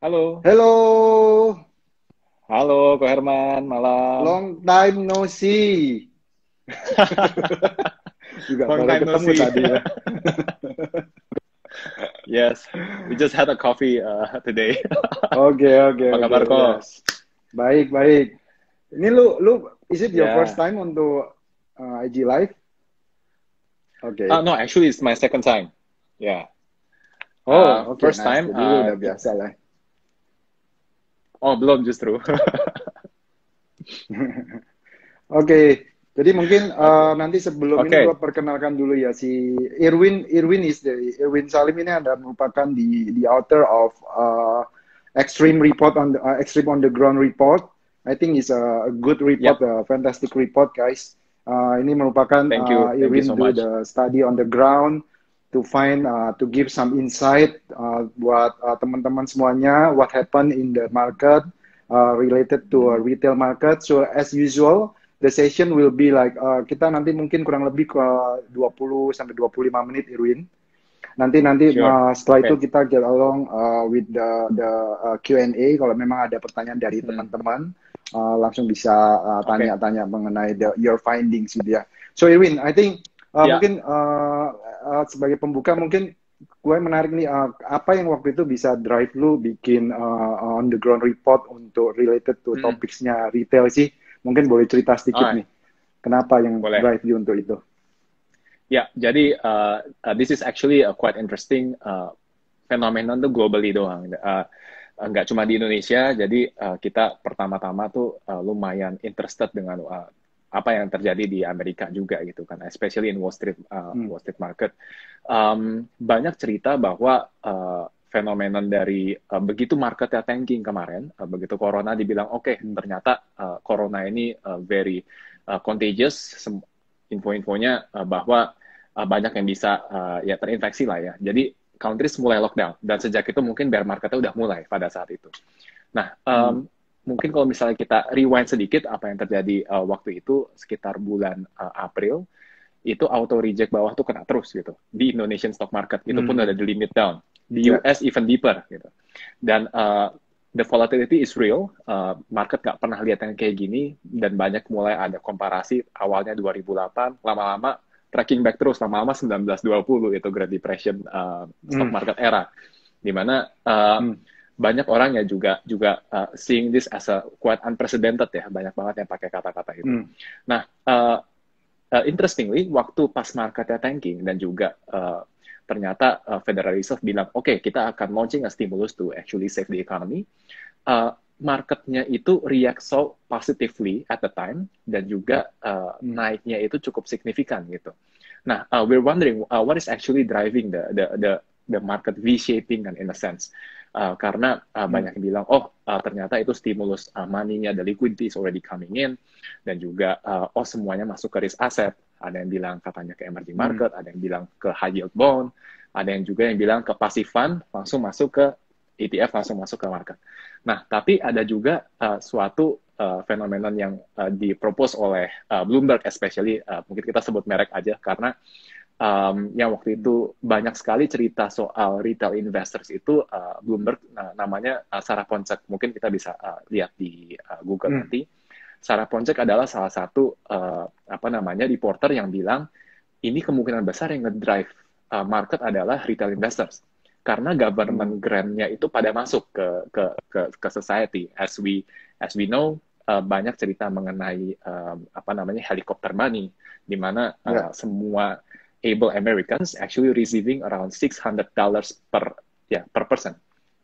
Halo. Hello. Halo, Ko Herman, malam. Long time no see. Juga Long baru time no see. tadi ya. yes, we just had a coffee uh, today. Oke, oke. Apa kabar, Ko? yes. Baik, baik. Ini lu lu is it your Yeah. first time untuk uh, IG live? Oke. Uh, no, actually, it's my second time. Yeah. oh, uh, oke. first nice. time, Jadi uh, udah biasa lah. Oh, belum justru. Oke, jadi mungkin uh, nanti sebelum Oke. ini gue perkenalkan dulu ya si Irwin. Irwin is the Irwin Salim ini adalah merupakan the the author of uh, Extreme Report on the uh, Extreme on the Ground Report. I think it's a good report, a fantastic report, guys. Uh, ini merupakan Thank you. uh, Thank you Irwin so do much. the study on the ground to find uh, to give some insight uh, buat uh, teman-teman semuanya what happened in the market uh, related to a retail market. So as usual, the session will be like uh, kita nanti mungkin kurang lebih ke 20 sampai 25 menit Irwin. Nanti nanti Sure. uh, setelah Okay. itu kita get along uh, with the the uh, Q&A kalau memang ada pertanyaan dari Hmm. teman-teman uh, langsung bisa uh, Oke. tanya-tanya mengenai the, your findings gitu ya. So Irwin, I think uh, Ya. mungkin uh, uh, sebagai pembuka mungkin gue menarik nih uh, apa yang waktu itu bisa drive lu bikin uh, on the ground report untuk related to Hmm. topicsnya retail sih mungkin boleh cerita sedikit Alright. nih kenapa yang Boleh. drive you untuk itu Ya, jadi uh, uh, this is actually a quite interesting uh, phenomenon tuh globally doang. Uh, nggak cuma di Indonesia, jadi uh, kita pertama-tama tuh uh, lumayan interested dengan uh, apa yang terjadi di Amerika juga gitu kan, especially in Wall Street uh, Hmm. Wall Street market. Um, banyak cerita bahwa uh, fenomenon dari uh, begitu marketnya tanking kemarin, uh, begitu corona dibilang oke ternyata uh, corona ini uh, very uh, contagious, info-infonya uh, bahwa uh, banyak yang bisa uh, ya terinfeksi lah ya. Jadi countries mulai lockdown dan sejak itu mungkin bear marketnya udah mulai pada saat itu. Nah, um, mungkin kalau misalnya kita rewind sedikit apa yang terjadi uh, waktu itu sekitar bulan uh, April itu auto reject bawah tuh kena terus gitu di Indonesian stock market itu pun Hmm. ada di limit down di Ya. US even deeper gitu dan uh, the volatility is real uh, market nggak pernah lihat yang kayak gini dan banyak mulai ada komparasi awalnya 2008 lama-lama tracking back terus lama-lama 1920 itu Great Depression uh, stock Hmm. market era di mana uh, Hmm. Banyak orang ya juga juga uh, seeing this as a quite unprecedented ya banyak banget yang pakai kata-kata itu Hmm. Nah, uh, uh, interestingly, waktu pas marketnya tanking dan juga uh, ternyata uh, Federal Reserve bilang, oke kita akan launching a stimulus to actually save the economy, uh, marketnya itu react so positively at the time dan juga uh, Hmm. naiknya itu cukup signifikan gitu. Nah, uh, we're wondering uh, what is actually driving the the the the market V-shaping kan in a sense. Uh, karena uh, Hmm. banyak yang bilang, oh uh, ternyata itu stimulus uh, money-nya, the liquidity is already coming in, dan juga uh, oh semuanya masuk ke risk asset. Ada yang bilang katanya ke emerging Hmm. market, ada yang bilang ke high yield bond, ada yang juga yang bilang ke passive fund langsung masuk ke ETF langsung masuk ke market. Nah, tapi ada juga uh, suatu uh, fenomenon yang uh, dipropose oleh uh, Bloomberg especially uh, mungkin kita sebut merek aja karena um, yang waktu itu banyak sekali cerita soal retail investors itu uh, Bloomberg nah, namanya uh, Sarah Poncek. Mungkin kita bisa uh, lihat di uh, Google Hmm. nanti. Sarah Poncek adalah salah satu uh, apa namanya reporter yang bilang ini kemungkinan besar yang ngedrive uh, market adalah retail investors. Karena government grant-nya itu pada masuk ke ke ke, ke society. As we as we know uh, banyak cerita mengenai um, apa namanya helicopter money di mana uh, semua able Americans actually receiving around 600 dollars per ya per person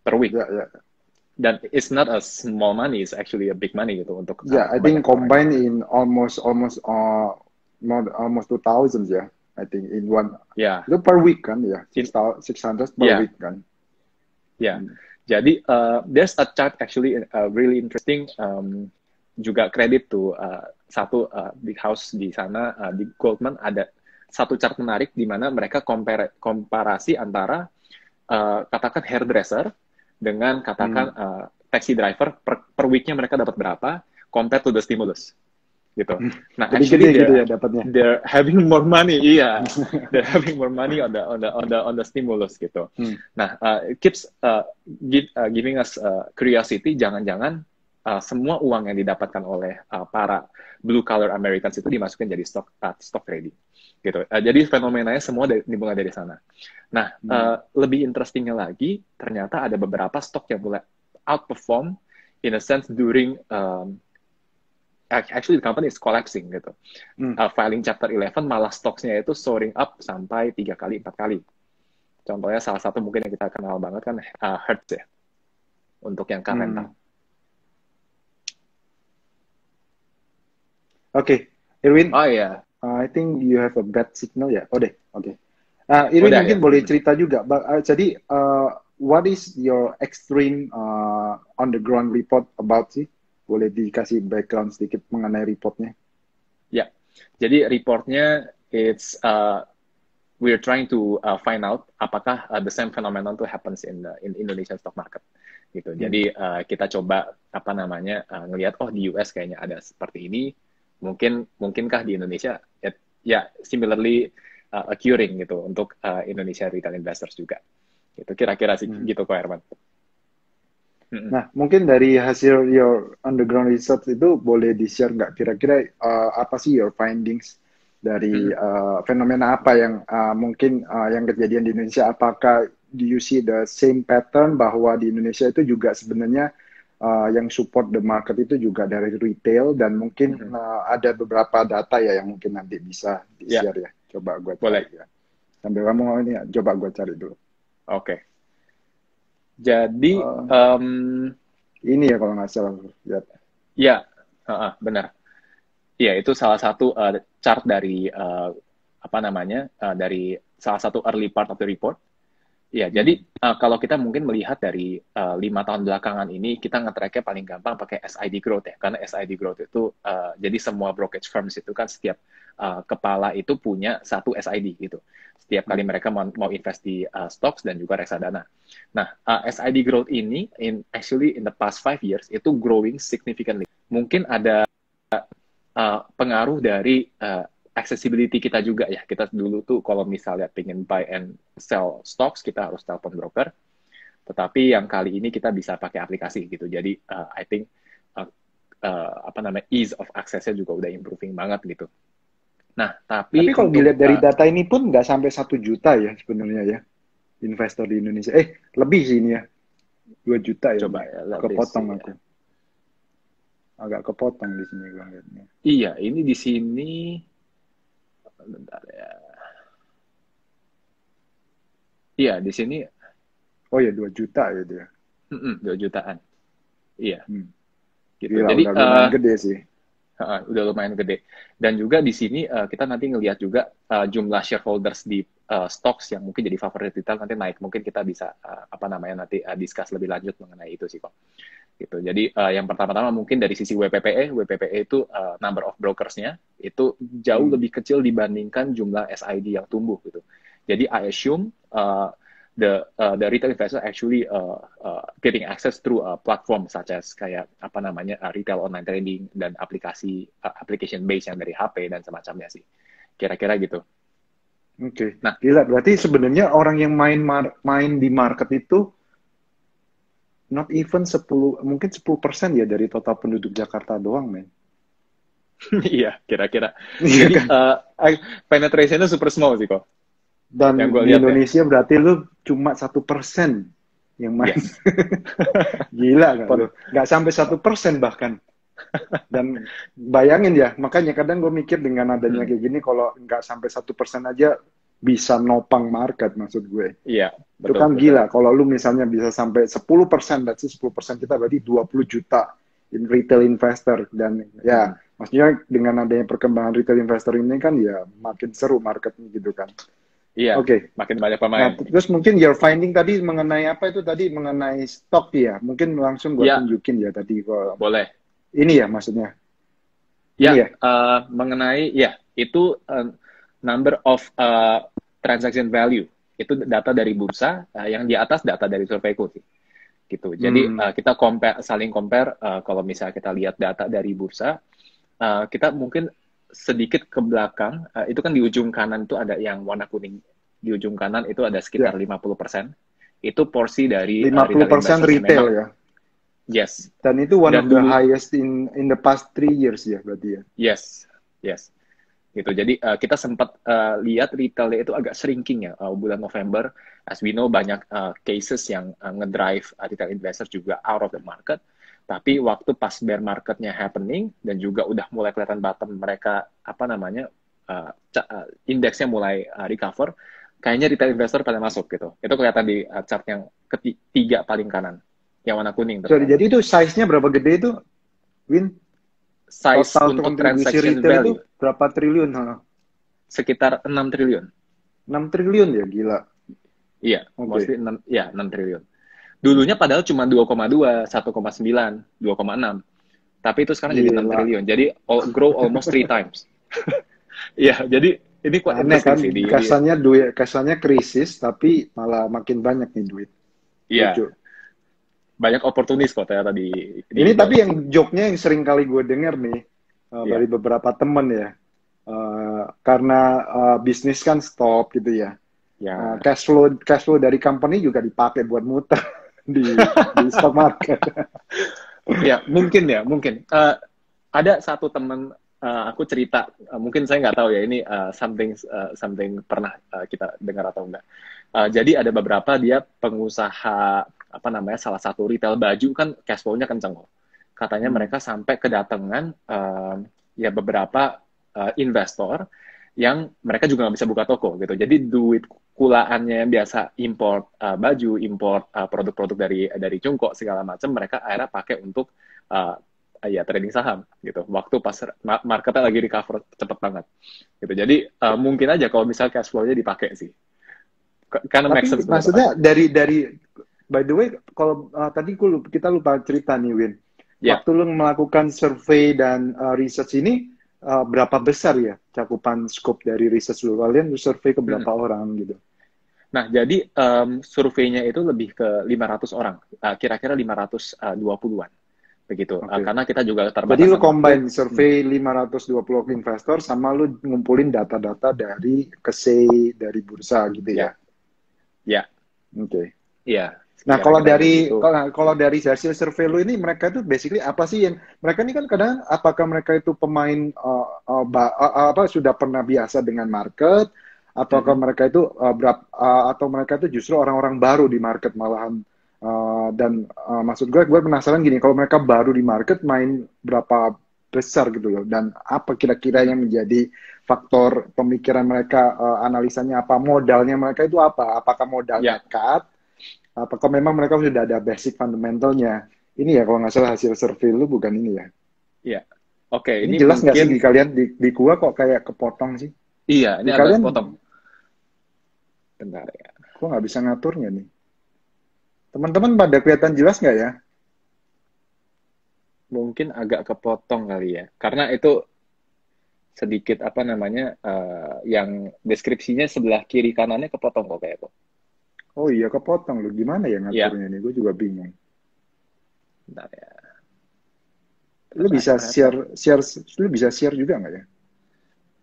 per week ya ya dan it's not a small money it's actually a big money gitu untuk Yeah, uh, I think orang. combined in almost almost uh more almost two thousands ya. I think in one ya itu per week kan ya, six hundred per Yeah. week kan. Ya, jadi uh, there's a chart actually uh, really interesting. Um, juga kredit tuh uh, satu uh, big house di sana uh, di Goldman ada satu chart menarik di mana mereka compare, komparasi antara uh, katakan hairdresser dengan katakan uh, taxi driver per, per weeknya mereka dapat berapa compared to the stimulus. gitu. Nah, Jadi actually gitu ya dapatnya. They're having more money, iya. they're having more money on the on the on the on the stimulus gitu. Hmm. Nah, uh, it keeps uh, give, uh, giving us uh, curiosity. Jangan-jangan uh, semua uang yang didapatkan oleh uh, para blue collar Americans itu dimasukin jadi stock uh, stock trading gitu. Uh, jadi fenomenanya semua dari, dimulai dari sana. Nah, hmm. uh, lebih interestingnya lagi, ternyata ada beberapa stok yang mulai outperform in a sense during um, actually the company is collapsing gitu. Hmm. Uh, filing chapter 11 malah stoknya itu soaring up sampai tiga kali empat kali. Contohnya salah satu mungkin yang kita kenal banget kan uh, Hertz ya untuk yang car rental. Hmm. Oke, okay. Irwin. Oh iya. Uh, I think you have a bad signal ya. Oh deh, oke. Okay. Uh, Irwin Udah, mungkin ya. boleh cerita juga. Uh, jadi, uh, what is your extreme uh, on the ground report about sih? boleh dikasih background sedikit mengenai reportnya? Ya, jadi reportnya it's uh, we're trying to uh, find out apakah uh, the same phenomenon to happens in the, in Indonesian stock market gitu. Hmm. Jadi uh, kita coba apa namanya uh, ngelihat oh di US kayaknya ada seperti ini, mungkin mungkinkah di Indonesia ya, ya similarly uh, occurring gitu untuk uh, Indonesia retail investors juga. Gitu kira-kira sih hmm. gitu kok Herman. Nah, mungkin dari hasil your underground research itu boleh di-share nggak kira-kira uh, apa sih your findings dari uh, fenomena apa yang uh, mungkin uh, yang kejadian di Indonesia? Apakah do you see the same pattern bahwa di Indonesia itu juga sebenarnya uh, yang support the market itu juga dari retail dan mungkin hmm. uh, ada beberapa data ya yang mungkin nanti bisa di-share yeah. ya. Coba gue boleh ya. Sambil kamu ini ya, coba gue cari dulu. Oke. Okay. Jadi uh, um, ini ya kalau nggak salah lihat. Ya, uh, uh, benar. Iya itu salah satu uh, chart dari uh, apa namanya uh, dari salah satu early part of the report. Ya, jadi uh, kalau kita mungkin melihat dari lima tahun belakangan ini, kita nge-tracknya paling gampang pakai SID growth ya, karena SID growth itu uh, jadi semua brokerage firms itu kan setiap uh, kepala itu punya satu SID gitu setiap kali mereka mau, mau invest di uh, stocks dan juga reksadana. Nah, uh, SID growth ini in actually in the past five years itu growing significantly. Mungkin ada uh, pengaruh dari uh, accessibility kita juga ya. Kita dulu tuh kalau misalnya pengen buy and sell stocks kita harus telepon broker. Tetapi yang kali ini kita bisa pakai aplikasi gitu. Jadi uh, I think uh, uh, apa namanya ease of accessnya juga udah improving banget gitu. Nah, tapi, tapi kalau dilihat dari data ini pun nggak sampai satu juta ya sebenarnya ya investor di Indonesia. Eh, lebih sih ini ya. Dua juta ya. Coba ya, kepotong aku. Ya. Agak kepotong di sini gue. Iya, ini di sini bentar ya. Iya, di sini Oh ya, dua juta ya dia. Dua jutaan. Iya. Hmm. Gitu. Gila, Jadi udah uh, gede sih. Uh, udah lumayan gede. Dan juga di sini uh, kita nanti ngelihat juga uh, jumlah shareholders di uh, stocks yang mungkin jadi favorit retail nanti naik. Mungkin kita bisa uh, apa namanya nanti uh, discuss lebih lanjut mengenai itu sih kok. Gitu. Jadi uh, yang pertama-tama mungkin dari sisi WPPE, WPPE itu uh, number of brokersnya itu jauh hmm. lebih kecil dibandingkan jumlah SID yang tumbuh gitu. Jadi I assume uh, the uh, the retail investor actually uh, uh, getting access through a platform such as kayak apa namanya uh, retail online trading dan aplikasi uh, application base yang dari HP dan semacamnya sih kira-kira gitu. Oke. Okay. Nah, gila berarti sebenarnya orang yang main main di market itu not even 10 mungkin 10% ya dari total penduduk Jakarta doang, men. iya, kira-kira. Iya Jadi kan? uh, penetrationnya super small sih kok. Dan yang di ya. Indonesia ya. berarti lu cuma satu persen yang main. Yes. Gila kan lu? Gak sampai satu persen bahkan. Dan bayangin ya, makanya kadang gue mikir dengan adanya hmm. kayak gini, kalau nggak sampai satu persen aja bisa nopang market maksud gue. Iya. Betul, itu kan betul. gila. Kalau lu misalnya bisa sampai 10 persen, berarti 10 persen kita berarti 20 juta in retail investor dan ya hmm. maksudnya dengan adanya perkembangan retail investor ini kan ya makin seru marketnya gitu kan. Iya. Oke. Okay. Makin banyak pemain. Nah, terus mungkin your finding tadi mengenai apa itu tadi mengenai stok ya. Mungkin langsung gue ya. tunjukin ya tadi. Gua... Boleh. Ini ya maksudnya. Ya. ya? Uh, mengenai ya itu uh, number of uh, transaction value itu data dari bursa. Uh, yang di atas data dari surveiku sih. Gitu. Jadi hmm. uh, kita compare saling compare uh, kalau misalnya kita lihat data dari bursa uh, kita mungkin sedikit ke belakang, uh, itu kan di ujung kanan itu ada yang warna kuning. Di ujung kanan itu ada sekitar Ya. 50%. Itu porsi dari uh, 50% investors. retail Memang- ya. Yes, Dan itu one Dan of the dulu- highest in in the past three years ya berarti ya. yes, yes. Gitu. Jadi uh, kita sempat uh, lihat retailnya itu agak shrinking ya uh, bulan November. As we know banyak uh, cases yang uh, ngedrive uh, retail investor juga out of the market. Tapi waktu pas bear marketnya happening dan juga udah mulai kelihatan bottom mereka apa namanya uh, uh, indeksnya mulai uh, recover, kayaknya retail investor pada masuk gitu. Itu kelihatan di uh, chart yang ketiga paling kanan, yang warna kuning. Sorry, jadi itu size-nya berapa gede itu? Win size total untuk transaction retail itu value berapa triliun? Ha? sekitar 6 triliun. 6 triliun ya gila. Iya, mostly 6, ya 6 triliun. Dulunya padahal cuma 2,2, 1,9, 2,6. Tapi itu sekarang jadi 6 Gila. triliun. Jadi all- grow almost three times. Iya, jadi ini kok Aneh kan, sih di duit, kesannya krisis, tapi malah makin banyak nih duit. Iya, Lucu. Banyak opportunis kok ternyata di, di Ini tapi yang joke-nya yang sering kali gue denger nih uh, Iya. dari beberapa temen ya, Uh, karena uh, bisnis kan stop gitu ya. ya Uh, cash flow cash flow dari company juga dipakai buat muter di di stock market. ya mungkin ya mungkin Eh, ada satu teman eh, aku cerita eh, mungkin saya nggak tahu ya ini eh, something eh, something pernah eh, kita dengar atau enggak Eh, jadi ada beberapa dia pengusaha apa namanya salah satu retail baju kan cash flow-nya kenceng kok katanya Hmm. mereka sampai kedatangan eh, ya beberapa eh, investor yang mereka juga nggak bisa buka toko gitu jadi duit kulaannya yang biasa import eh, baju import eh, produk-produk dari dari Cungko segala macam mereka akhirnya pakai untuk uh, ya trading saham gitu. Waktu pas ma- marketnya lagi recover cepet banget gitu. Jadi uh, mungkin aja kalau misalnya cash flow-nya dipakai sih. Karena Tapi maksudnya dari dari by the way kalau uh, tadi gua lupa- kita lupa cerita nih Win. Ya. Waktu lu melakukan survei dan uh, research ini uh, berapa besar ya cakupan scope dari research lu? Kalian lu survei ke berapa Hmm. orang gitu? Nah, jadi um, surveinya itu lebih ke 500 orang, uh, kira-kira 520-an begitu. Uh, Oke. karena kita juga terbatas. Jadi lu combine survei 520 investor sama lu ngumpulin data-data dari KSEI, dari bursa gitu ya? Ya. Oke. Iya. Nah, kalau dari begitu. kalau kalau dari hasil survei lu ini mereka itu basically apa sih yang mereka ini kan kadang apakah mereka itu pemain uh, uh, uh, apa sudah pernah biasa dengan market ataukah Mhm. mereka itu uh, berap- uh, atau mereka itu justru orang-orang baru di market malahan Uh, dan uh, maksud gue gue penasaran gini kalau mereka baru di market main berapa besar gitu loh dan apa kira-kira yang menjadi faktor pemikiran mereka uh, analisanya apa modalnya mereka itu apa apakah modal Ya. nekat apakah memang mereka sudah ada basic fundamentalnya? Ini ya kalau nggak salah hasil survei lu bukan ini ya? Oke, ini, ini, jelas nggak sih mungkin di kalian di, di gua kok kayak kepotong sih? Iya, ini di kalian- potong. Bentar ya. gua nggak bisa ngaturnya nih. Teman-teman pada kelihatan jelas nggak ya? Mungkin agak kepotong kali ya. Karena itu sedikit apa namanya eh, yang deskripsinya sebelah kiri kanannya kepotong kok kayak kok oh iya kepotong lu. Gimana ya Iya. ngaturnya nih gue juga bingung. Bentar ya. Lu bisa share share lu bisa share juga nggak ya?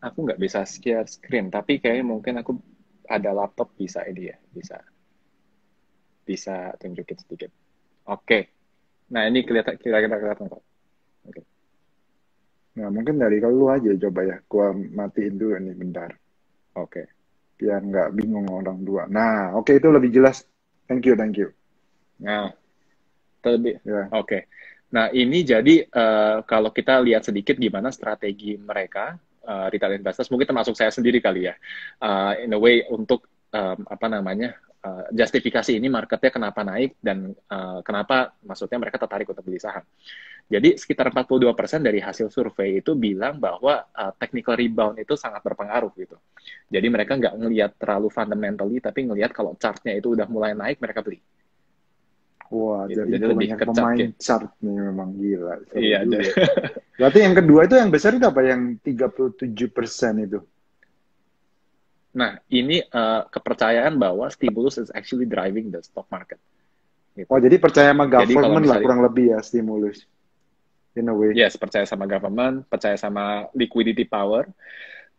Aku nggak bisa share screen tapi kayaknya mungkin aku ada laptop bisa ini ya bisa. Bisa tunjukin sedikit. Oke. Nah ini kelihatan kira-kira kelihatan kok. Nah mungkin dari kalau lu aja coba ya. Gua matiin dulu nih bentar. Oke biar nggak bingung orang dua nah oke itu lebih jelas. Thank you thank you. Nah terlebih ya. Oke. Nah, ini jadi eh, kalau kita lihat sedikit gimana strategi mereka eh, retail investors, mungkin termasuk saya sendiri kali ya, eh, in a way untuk em, apa namanya eh, justifikasi ini marketnya kenapa naik dan eh, kenapa maksudnya mereka tertarik untuk beli saham. Jadi sekitar 42% dari hasil survei itu bilang bahwa eh, technical rebound itu sangat berpengaruh gitu. Jadi mereka nggak ngelihat terlalu fundamentally, tapi ngelihat kalau chartnya itu udah mulai naik mereka beli. wah Gitu, jadi, lebih ke chart pemain chart nih memang gila Seru Iya, juga. jadi- berarti yang kedua itu yang besar itu apa yang 37% itu Nah, ini eh, kepercayaan bahwa stimulus is actually driving the stock market. Gitu. oh jadi percaya sama government lah kurang lebih ya stimulus in a way. Yes, percaya sama government, percaya sama liquidity power.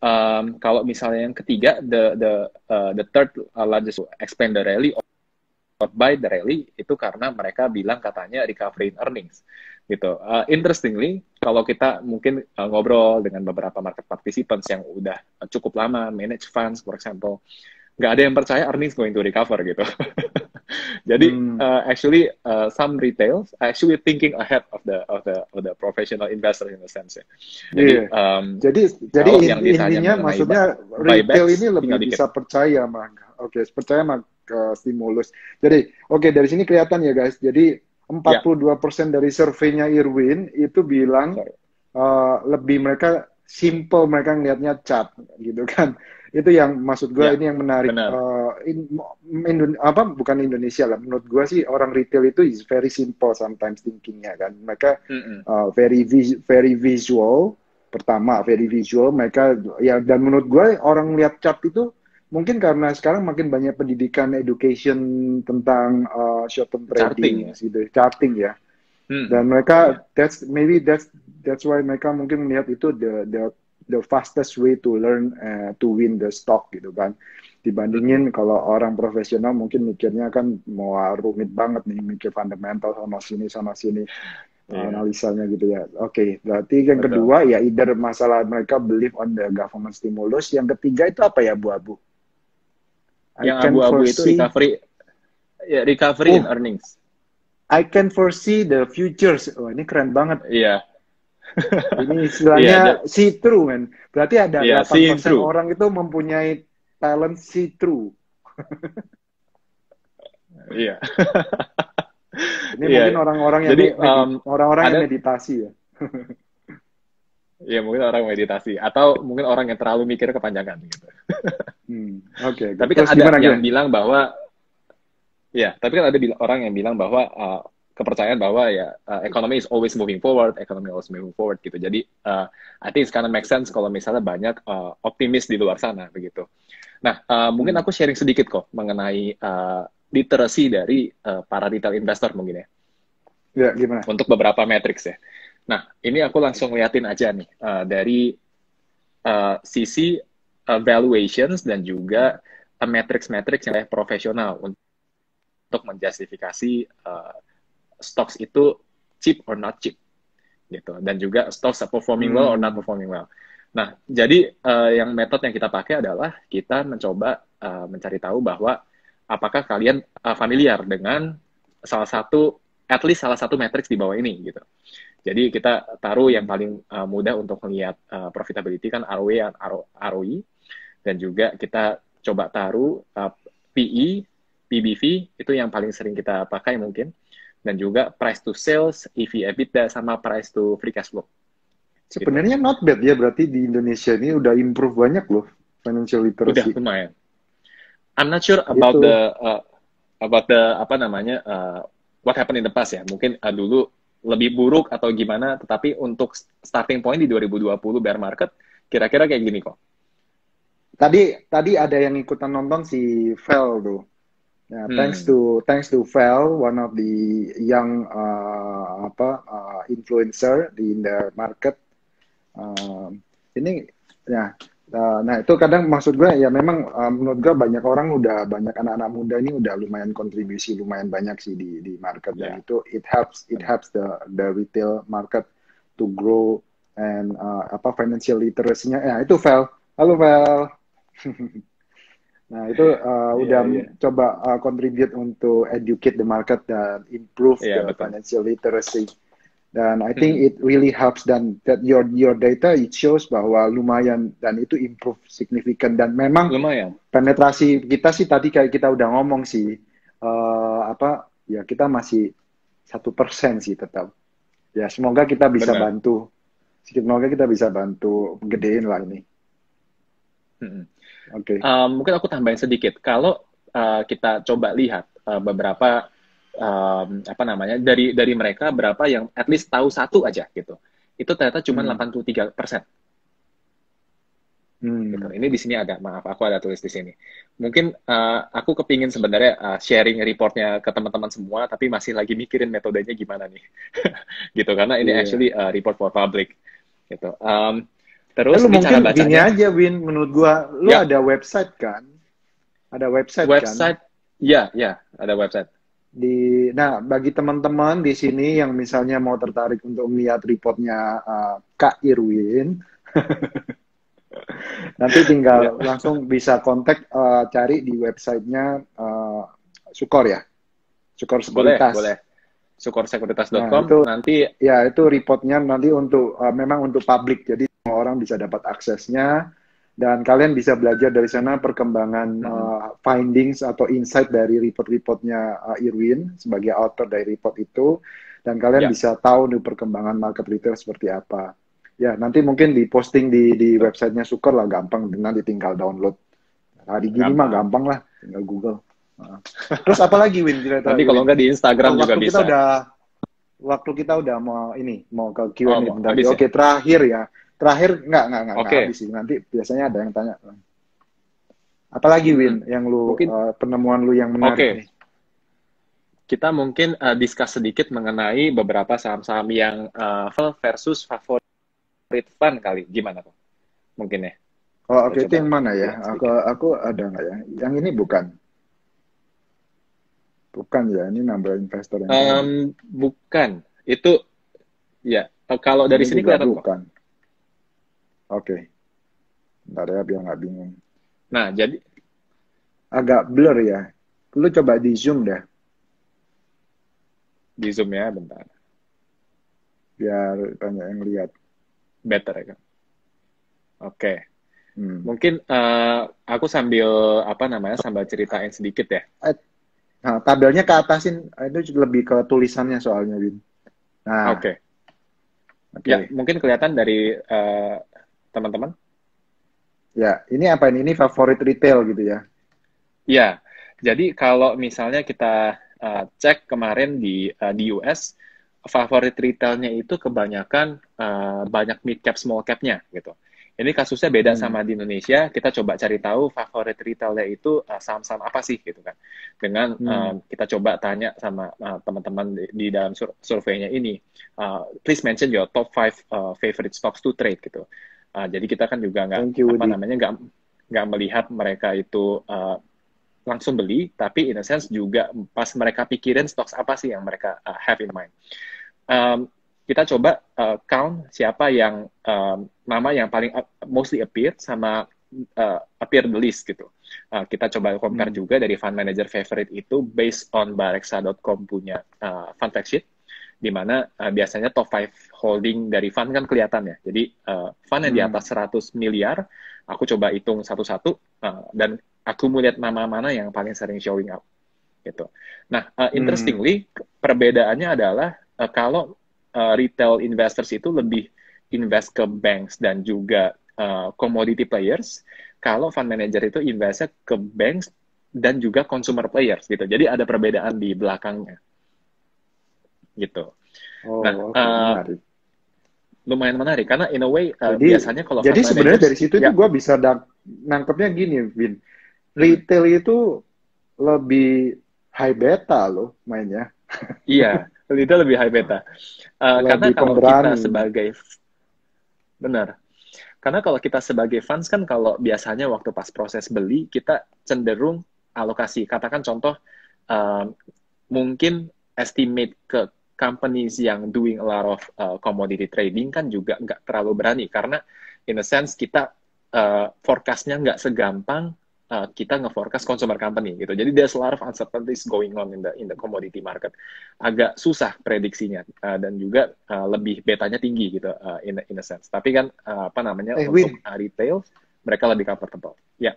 Um, kalau misalnya yang ketiga, the the uh, the third largest explain the rally or buy the rally itu karena mereka bilang katanya recovery in earnings gitu. Uh, interestingly, kalau kita mungkin uh, ngobrol dengan beberapa market participants yang udah cukup lama manage funds, for example, nggak ada yang percaya earnings going to recover gitu. Jadi hmm. uh, actually uh, some retails actually thinking ahead of the of the of the professional investor in a sense ya. Jadi yeah. um, jadi jadi in, intinya maksudnya retail ini lebih bisa percaya mah. Oke, okay, percaya mah ke stimulus. Jadi oke okay, dari sini kelihatan ya guys. Jadi 42% yeah. dari surveinya Irwin itu bilang uh, lebih mereka simple mereka ngelihatnya cat gitu kan. Itu yang maksud gue ya, ini yang menarik. Uh, in, in, apa bukan Indonesia lah. Menurut gue sih orang retail itu is very simple sometimes thinkingnya kan. Mereka mm -hmm. uh, very vis very visual pertama very visual. Mereka ya dan menurut gue orang lihat chart itu mungkin karena sekarang makin banyak pendidikan education tentang uh, short term trading charting, gitu charting ya hmm. dan mereka yeah. that's maybe that's that's why mereka mungkin melihat itu the the the fastest way to learn uh, to win the stock gitu kan dibandingin kalau orang profesional mungkin mikirnya kan mau rumit banget nih mikir fundamental sama sini sama sini yeah. analisanya gitu ya oke okay, berarti yang Betul. kedua ya either masalah mereka believe on the government stimulus yang ketiga itu apa ya bu-abu yang abu-abu itu recovery ya recovery oh, in earnings I can foresee the futures oh ini keren banget iya yeah ini istilahnya yeah, see through kan. Berarti ada yeah, 8% orang itu mempunyai talent see through. Iya. Ini yeah. mungkin orang-orang yang um, orang-orang yang meditasi ya. Iya mungkin orang meditasi atau mungkin orang yang terlalu mikir kepanjangan gitu. hmm, Oke. Okay. Tapi kan ada yang gimana? bilang bahwa, ya, tapi kan ada orang yang bilang bahwa uh, kepercayaan bahwa ya uh, ekonomi is always moving forward, ekonomi always moving forward gitu. Jadi uh, I think it's kind of make sense kalau misalnya banyak uh, optimis di luar sana begitu. Nah, uh, mungkin hmm. aku sharing sedikit kok mengenai uh, literasi dari uh, para retail investor mungkin ya. Ya, gimana? Untuk beberapa matrix ya. Nah, ini aku langsung liatin aja nih uh, dari uh, sisi uh, valuations dan juga uh, matrix-matrix yang profesional untuk menjustifikasi uh, stocks itu cheap or not cheap gitu dan juga stocks are performing hmm. well or not hmm. performing well. Nah, jadi uh, yang metode yang kita pakai adalah kita mencoba uh, mencari tahu bahwa apakah kalian uh, familiar dengan salah satu at least salah satu matrix di bawah ini gitu. Jadi kita taruh yang paling uh, mudah untuk melihat uh, profitability kan ROE dan ROE dan juga kita coba taruh uh, PE, PBV itu yang paling sering kita pakai mungkin dan juga price to sales, EV EBITDA sama price to free cash flow. Sebenarnya gitu. not bad ya berarti di Indonesia ini udah improve banyak loh financial literacy. Udah lumayan. I'm not sure about Itu. the uh, about the apa namanya uh, what happened in the past ya. Mungkin uh, dulu lebih buruk atau gimana, tetapi untuk starting point di 2020 bear market kira-kira kayak gini kok. Tadi tadi ada yang ikutan nonton si Vel tuh Yeah, hmm. thanks to thanks to Val, one of the young uh, apa uh, influencer di the market. Uh, ini ya, nah itu kadang maksud gue ya memang uh, menurut gue banyak orang udah banyak anak-anak muda ini udah lumayan kontribusi lumayan banyak sih di di market yeah. dan itu it helps it helps the the retail market to grow and uh, apa financial literacy-nya ya itu Val. Halo Val. Nah, itu uh, yeah, udah yeah. coba uh, contribute untuk educate the market dan improve yeah, the betul. financial literacy. Dan I think hmm. it really helps dan that your your data it shows bahwa lumayan dan itu improve signifikan dan memang lumayan. Penetrasi kita sih tadi kayak kita udah ngomong sih uh, apa ya kita masih satu persen sih tetap. Ya semoga kita bisa Benar. bantu. Semoga kita bisa bantu gedein lah ini. Hmm. Oke. Okay. Um, mungkin aku tambahin sedikit. Kalau uh, kita coba lihat uh, beberapa um, apa namanya dari dari mereka berapa yang at least tahu satu aja gitu. Itu ternyata cuma hmm. 83 persen. Hmm. Gitu. Ini di sini ada, maaf, aku ada tulis di sini. Mungkin uh, aku kepingin sebenarnya uh, sharing reportnya ke teman-teman semua, tapi masih lagi mikirin metodenya gimana nih, gitu. Karena ini yeah. actually uh, report for public, gitu. Um, terus lu mungkin bacanya, gini aja, Win. Menurut gua, lu ya. ada website kan? Ada website, website kan? ya, ya, ada website. Di, nah, bagi teman-teman di sini yang misalnya mau tertarik untuk melihat reportnya uh, Kak Irwin. Nanti tinggal ya. langsung bisa kontak uh, cari di websitenya uh, Sukor ya, Sukor Sekuritas. Boleh, boleh. Sukorsekuritas.com nah, nanti ya itu reportnya nanti untuk uh, memang untuk publik jadi semua orang bisa dapat aksesnya dan kalian bisa belajar dari sana perkembangan hmm. uh, findings atau insight dari report-reportnya uh, Irwin sebagai author dari report itu dan kalian ya. bisa tahu nih perkembangan market retail seperti apa. Ya, nanti mungkin di posting di di websitenya Sukor lah gampang, nanti tinggal download. Hari gini mah gampang lah, tinggal Google. Nah. Terus apa lagi Win? Nanti kalau nggak di Instagram juga bisa. Kita udah, waktu kita udah mau ini mau ke Q&A oh, bentar. Ya? Oke, terakhir ya. Terakhir nggak nggak nggak okay. habis sih. Nanti biasanya ada yang tanya. Apalagi Win hmm. yang lu mungkin, uh, penemuan lu yang menarik okay. nih? Kita mungkin uh, discuss sedikit mengenai beberapa saham-saham yang uh, versus favorit Fund kali, gimana kok? Mungkin ya. Oh oke okay. itu yang mana ya? Aku aku ada nggak ya? Yang ini bukan. Bukan ya, ini number investor yang um, bukan. Itu ya kalau dari ini sini kelihatan bukan. Oke. Okay. Bentar ya biar nggak bingung. Nah, jadi agak blur ya. Lu coba di zoom deh. Di zoom ya, bentar. Biar banyak yang lihat better ya kan. Oke. Okay. Hmm. Mungkin uh, aku sambil apa namanya sambil ceritain sedikit ya. Eh, nah, tabelnya ke atasin itu lebih ke tulisannya soalnya Win. Nah. Oke. Okay. Okay. Ya, mungkin kelihatan dari uh, teman-teman. Ya, ini apa ini? Ini favorit retail gitu ya. Ya. Jadi kalau misalnya kita uh, cek kemarin di uh, di US favorit retailnya itu kebanyakan uh, banyak mid cap small capnya gitu. Ini kasusnya beda hmm. sama di Indonesia. Kita coba cari tahu favorit retailnya itu uh, saham-saham apa sih gitu kan. Dengan hmm. uh, kita coba tanya sama uh, teman-teman di, di dalam sur surveinya ini, uh, please mention your top five uh, favorite stocks to trade gitu. Uh, jadi kita kan juga nggak apa namanya nggak nggak melihat mereka itu uh, langsung beli, tapi in a sense juga pas mereka pikirin stocks apa sih yang mereka uh, have in mind um, kita coba uh, count siapa yang um, nama yang paling uh, mostly appear sama uh, appear the list gitu. Uh, kita coba compare hmm. juga dari fund manager favorite itu based on bareksa.com punya uh, fund fact sheet di mana uh, biasanya top 5 holding dari fund kan kelihatan ya. Jadi uh, fund yang hmm. di atas 100 miliar, aku coba hitung satu-satu uh, dan aku melihat nama mana yang paling sering showing up gitu. Nah, uh, interestingly hmm. perbedaannya adalah uh, kalau uh, retail investors itu lebih invest ke banks dan juga uh, commodity players, kalau fund manager itu investnya ke banks dan juga consumer players gitu. Jadi ada perbedaan di belakangnya. Gitu. Oh, nah, okay, uh, menarik. lumayan menarik karena in a way uh, jadi, biasanya kalau jadi sebenarnya dari situ ya. gue bisa nangkepnya gini, Vin. Retail itu lebih high beta loh mainnya. Iya, itu lebih high beta. Uh, karena kalau kita sebagai benar. Karena kalau kita sebagai fans kan kalau biasanya waktu pas proses beli kita cenderung alokasi. Katakan contoh uh, mungkin estimate ke companies yang doing a lot of uh, commodity trading kan juga nggak terlalu berani karena in a sense kita uh, forecastnya nggak segampang uh, kita nge-forecast consumer company gitu. Jadi there's a lot of uncertainties going on in the in the commodity market. Agak susah prediksinya uh, dan juga uh, lebih betanya tinggi gitu uh, in in a sense. Tapi kan uh, apa namanya eh, untuk uh, retail mereka lebih comfortable. Ya. Yeah.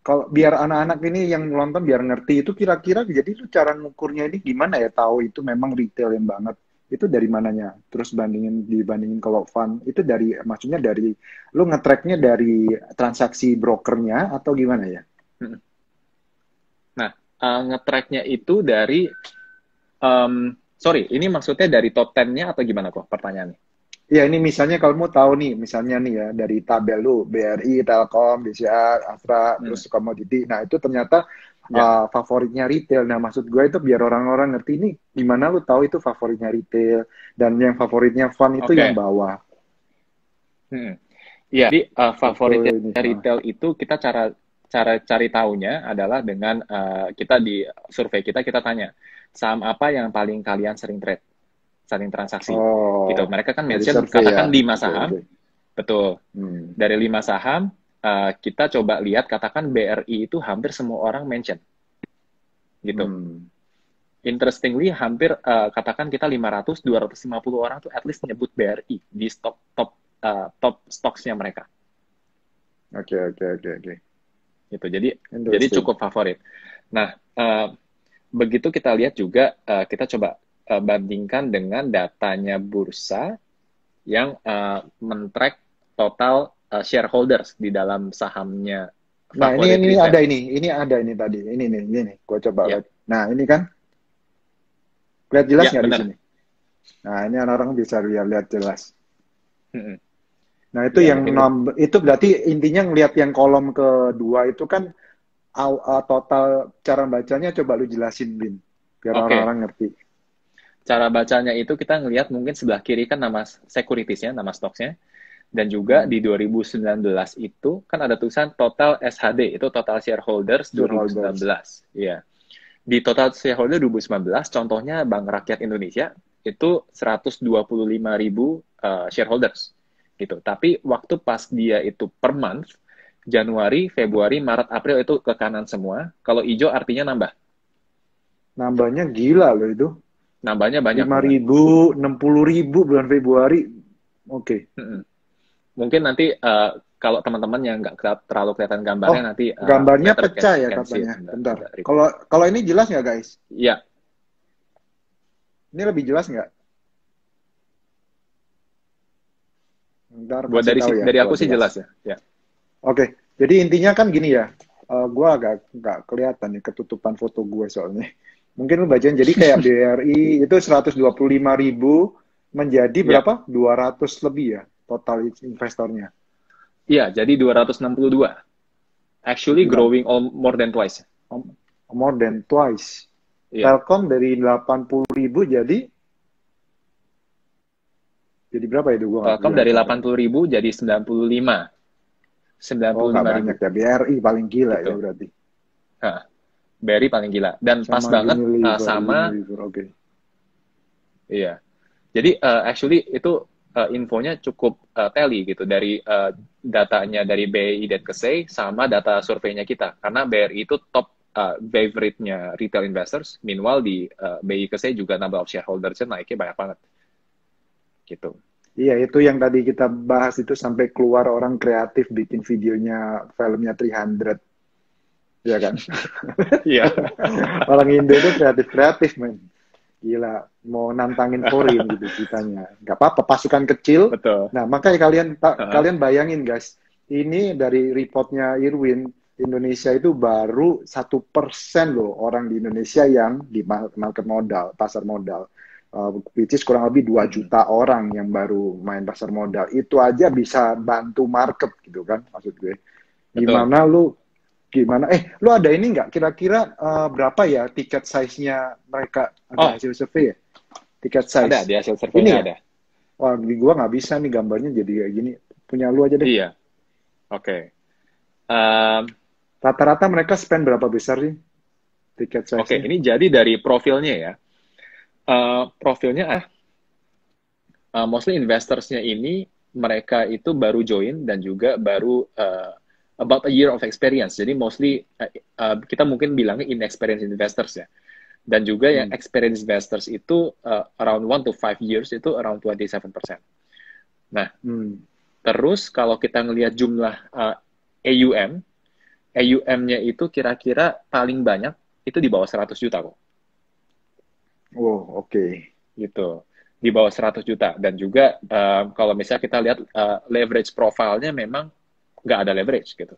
Kalau biar anak-anak ini yang nonton biar ngerti itu kira-kira jadi lu cara ngukurnya ini gimana ya tahu itu memang retail yang banget itu dari mananya? Terus bandingin dibandingin kalau fund itu dari maksudnya dari lu ngetracknya dari transaksi brokernya atau gimana ya? Hmm. Nah, uh, ngetracknya itu dari um, sorry, ini maksudnya dari top 10-nya atau gimana kok pertanyaannya? Ya ini misalnya kalau mau tahu nih, misalnya nih ya dari tabel lu BRI, Telkom, BCA, Astra, hmm. terus komoditi. Nah itu ternyata ya. uh, favoritnya retail. Nah maksud gue itu biar orang-orang ngerti ini gimana lu tahu itu favoritnya retail dan yang favoritnya fund itu okay. yang bawah. Hmm. Ya, jadi uh, favoritnya retail itu kita cara cara cari tahunya adalah dengan uh, kita di survei kita kita tanya saham apa yang paling kalian sering trade saling transaksi oh, gitu mereka kan mention katakan ya. lima saham okay, okay. betul hmm. dari lima saham uh, kita coba lihat katakan BRI itu hampir semua orang mention gitu hmm. interestingly hampir uh, katakan kita 500 250 orang tuh at least nyebut BRI di stok top uh, top stoknya mereka oke okay, oke okay, oke okay, oke okay. gitu jadi jadi cukup favorit nah uh, begitu kita lihat juga uh, kita coba uh, bandingkan dengan datanya bursa yang uh, men-track total uh, shareholders di dalam sahamnya. Nah ini ini ada ini, ini ada ini tadi, ini nih, ini nih, gue coba ya. lihat. Nah ini kan, lihat jelas ya, nggak ya, di sini? Nah ini orang-orang bisa lihat lihat jelas. Hmm. Nah itu ya, yang nom, itu berarti intinya ngelihat yang kolom kedua itu kan uh, total cara bacanya coba lu jelasin Bin biar orang orang-orang ngerti cara bacanya itu kita ngelihat mungkin sebelah kiri kan nama securitiesnya, nama stoknya. Dan juga di 2019 itu kan ada tulisan total SHD, itu total shareholders 2019. Iya. Di total shareholder 2019, contohnya Bank Rakyat Indonesia itu 125 ribu uh, shareholders gitu. Tapi waktu pas dia itu per month, Januari, Februari, Maret, April itu ke kanan semua. Kalau hijau artinya nambah. Nambahnya gila loh itu. Nambahnya banyak. Lima ribu, enam puluh ribu bulan Februari. Oke. Okay. Mungkin nanti uh, kalau teman-teman yang nggak terlalu kelihatan gambarnya oh, nanti. Uh, gambarnya pecah ya katanya. Bentar. Kalau kalau ini jelas nggak guys? Iya. Ini lebih jelas nggak? Bentar, Buat dari ya, dari aku sih jelas, jelas ya. ya. Oke. Okay. Jadi intinya kan gini ya. Uh, gue agak nggak kelihatan nih ketutupan foto gue soalnya. Mungkin lu bacain jadi kayak BRI itu 125 ribu menjadi ya. berapa? Yeah. 200 lebih ya total investornya. Iya, jadi 262. Actually yeah. growing all, more than twice. More than twice. Yeah. Telkom dari 80 ribu jadi jadi berapa itu gua Telkom dari 80 ribu jadi 95. 95 oh, banyak ya. BRI paling gila Betul. ya berarti. Hah. Berry paling gila. Dan sama pas banget Unilever, uh, sama okay. iya. Jadi uh, actually itu uh, infonya cukup uh, tally gitu dari uh, datanya dari BI dan Kesei sama data surveinya kita. Karena BRI itu top uh, favorite-nya retail investors. Meanwhile di uh, BI Kesei juga number of shareholders naiknya banyak banget. Gitu. Iya, itu yang tadi kita bahas itu sampai keluar orang kreatif bikin videonya filmnya 300 Iya kan? Iya. Orang Indo itu kreatif-kreatif, men. Gila, mau nantangin foreign gitu ceritanya. Gak apa-apa, pasukan kecil. Betul. Nah, makanya kalian uh -huh. kalian bayangin, guys. Ini dari reportnya Irwin, Indonesia itu baru satu persen loh orang di Indonesia yang di market modal, pasar modal. Uh, which is kurang lebih 2 juta orang yang baru main pasar modal. Itu aja bisa bantu market gitu kan, maksud gue. Gimana Betul. lu gimana? Eh, lu ada ini nggak? Kira-kira uh, berapa ya tiket size-nya mereka? Ada oh. hasil survei ya? Tiket size. Ada, di hasil survei ini ya? ada. Wah, di gua nggak bisa nih gambarnya jadi kayak gini. Punya lu aja deh. Iya. Oke. Okay. Um, Rata-rata mereka spend berapa besar sih tiket size? Oke, okay, ini jadi dari profilnya ya. Uh, profilnya ah, uh, mostly investorsnya ini mereka itu baru join dan juga baru uh, about a year of experience. Jadi mostly uh, uh, kita mungkin bilangnya inexperienced investors ya. Dan juga hmm. yang experienced investors itu uh, around one to five years itu around 27%. Nah, hmm. terus kalau kita ngelihat jumlah uh, AUM, AUM-nya itu kira-kira paling banyak itu di bawah 100 juta kok. Oh, oke. Okay. Gitu. Di bawah 100 juta. Dan juga uh, kalau misalnya kita lihat uh, leverage profile-nya memang nggak ada leverage gitu.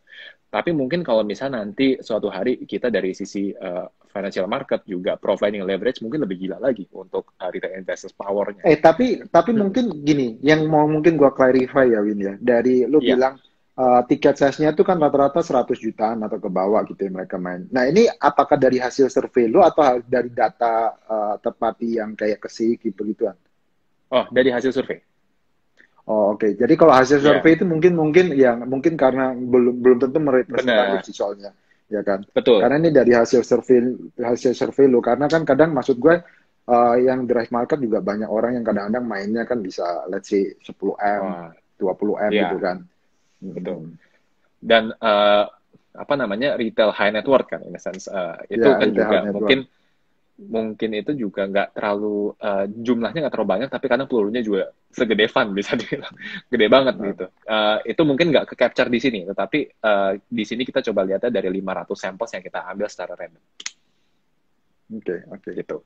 Tapi mungkin kalau misalnya nanti suatu hari kita dari sisi uh, financial market juga providing leverage mungkin lebih gila lagi untuk uh, retail investors powernya. Eh tapi tapi mungkin gini, yang mau mungkin gua clarify ya Win ya. Dari lu Iya. bilang uh, tiket size-nya itu kan rata-rata 100 jutaan atau ke bawah gitu ya mereka main. Nah, ini apakah dari hasil survei lu atau dari data uh, party yang kayak kesik gitu gituan? Oh, dari hasil survei. Oh, oke. Jadi kalau hasil Iya. survei itu mungkin mungkin ya mungkin karena belum belum tentu merepresentasi sih soalnya, ya kan? Betul. Karena ini dari hasil survei hasil survei lu karena kan kadang maksud gue uh, yang drive market juga banyak orang yang kadang-kadang mainnya kan bisa let's say 10 m, Wah, 20 m Iya. gitu kan. Betul. Hmm. dan uh, apa namanya retail high net worth kan in a sense Uh, itu Ya, kan juga high net mungkin itu juga nggak terlalu uh, jumlahnya nggak terlalu banyak tapi kadang pelurunya juga segede fun bisa dibilang gede banget Nah. gitu Uh, itu mungkin nggak ke capture di sini tetapi uh, di sini kita coba lihatnya dari 500 samples yang kita ambil secara random Oke, oke. gitu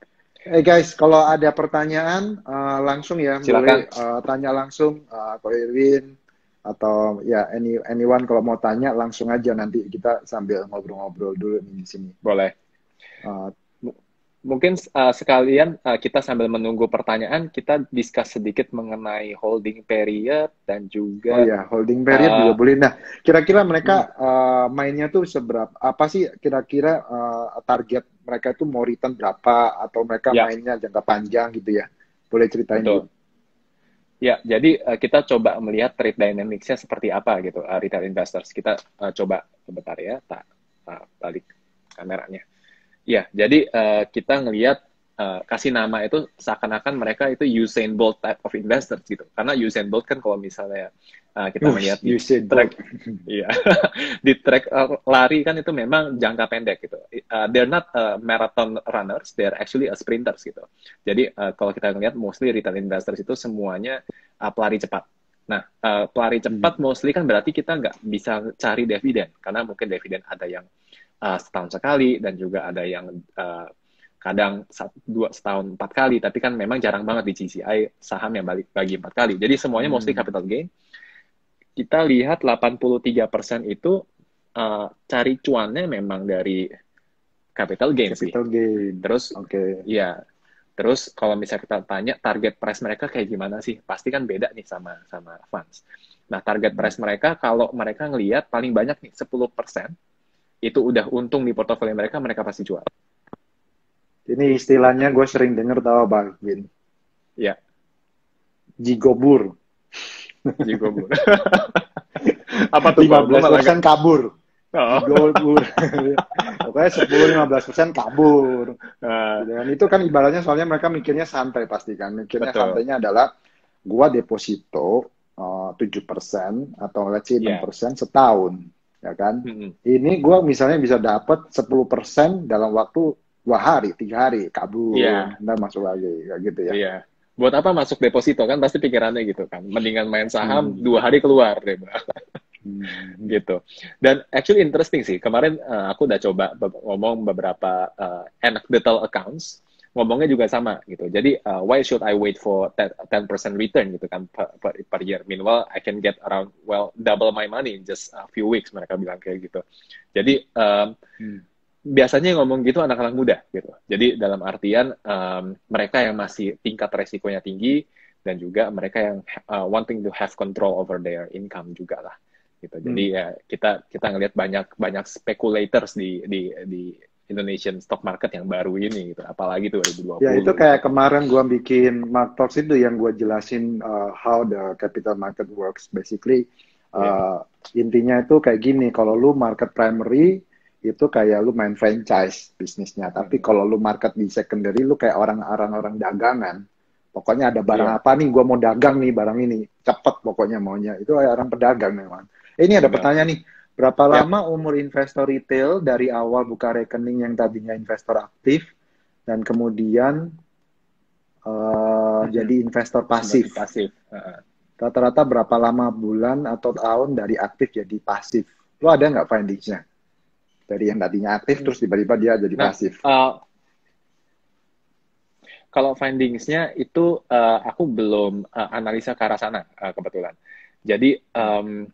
Eh guys, kalau ada pertanyaan uh, langsung ya, Silakan. boleh uh, tanya langsung uh, ke Irwin atau ya any anyone kalau mau tanya langsung aja nanti kita sambil ngobrol-ngobrol dulu di sini. boleh Uh, mungkin uh, sekalian uh, kita sambil menunggu pertanyaan kita discuss sedikit mengenai holding period dan oh juga ya, holding period Uh, juga boleh. Nah, kira-kira mereka uh, mainnya tuh seberapa? Apa sih kira-kira uh, target mereka itu mau return berapa atau mereka Ya. mainnya jangka panjang gitu ya? Boleh ceritain Betul. dulu. Ya, jadi uh, kita coba melihat trade dynamics-nya seperti apa gitu, uh, retail investors. Kita uh, coba sebentar ya, tak uh, balik kameranya. Ya, jadi uh, kita ngelihat uh, kasih nama itu seakan-akan mereka itu Usain Bolt type of investors gitu. Karena Usain Bolt kan kalau misalnya uh, kita melihat di Usain track, iya, di track uh, lari kan itu memang jangka pendek gitu. Uh, they're not uh, marathon runners, they're actually a sprinters gitu. Jadi uh, kalau kita ngelihat mostly retail investors itu semuanya uh, pelari cepat. Nah, uh, pelari cepat mostly kan berarti kita nggak bisa cari dividen karena mungkin dividen ada yang uh, setahun sekali dan juga ada yang uh, kadang sat- dua setahun empat kali, tapi kan memang jarang banget di GCI saham yang balik bagi empat kali. Jadi semuanya mostly Hmm. capital gain. Kita lihat 83% itu uh, cari cuannya memang dari capital gain sih. Capital gain. Terus Oke. Iya. Terus kalau misalnya kita tanya target price mereka kayak gimana sih? Pasti kan beda nih sama sama funds. Nah, target price mereka kalau mereka ngelihat paling banyak nih 10% itu udah untung di portofolio mereka, mereka pasti jual. Ini istilahnya gue sering denger tau Bang Win. Iya. Jigobur. Jigobur. Apa tuh? Bang? Gua malah 15% kabur. nggak- Oh. Jigobur. Pokoknya 10-15% kabur. Nah, Dan itu kan ibaratnya soalnya mereka mikirnya santai pasti kan. Mikirnya Betul. santainya adalah gua deposito uh, 7% atau let's say Iya. 6% setahun. Ya kan? mm-mm. Ini gua misalnya bisa dapat 10% dalam waktu dua hari, tiga hari, kabur, Iya. ntar masuk lagi, kayak gitu ya. Iya. Buat apa masuk deposito kan pasti pikirannya gitu kan. Mendingan main saham Hmm. dua hari keluar deh. Hmm. gitu. Dan actually interesting sih. Kemarin uh, aku udah coba be- ngomong beberapa uh, anecdotal accounts. Ngomongnya juga sama gitu. Jadi uh, why should I wait for 10% return gitu kan per, per, per year. Meanwhile I can get around well double my money in just a few weeks mereka bilang kayak gitu. Jadi um, Hmm. biasanya yang ngomong gitu anak-anak muda gitu. Jadi dalam artian um, mereka yang masih tingkat resikonya tinggi dan juga mereka yang uh, wanting to have control over their income juga lah gitu. Jadi ya kita kita ngelihat banyak banyak speculators di di di Indonesian stock market yang baru ini gitu. Apalagi tuh 2020. Ya itu kayak kemarin gua bikin Mark Talks itu yang gua jelasin uh, how the capital market works. Basically uh, intinya itu kayak gini. Kalau lu market primary itu kayak lu main franchise bisnisnya. Tapi kalau lu market di secondary lu kayak orang-orang orang dagangan. Pokoknya ada barang Iya. apa nih gua mau dagang nih barang ini. Cepet pokoknya maunya. Itu orang pedagang memang. Eh, Ini ada Benar. pertanyaan nih. Berapa Ya. lama umur investor retail dari awal buka rekening yang tadinya investor aktif dan kemudian uh, Mhm. jadi investor pasif. pasif. Rata-rata berapa lama bulan atau tahun dari aktif jadi pasif? Lo ada nggak findingsnya? Dari yang tadinya aktif terus tiba-tiba dia jadi Nah, pasif. Uh, kalau findingsnya itu uh, aku belum uh, analisa ke arah sana uh, kebetulan. Jadi um,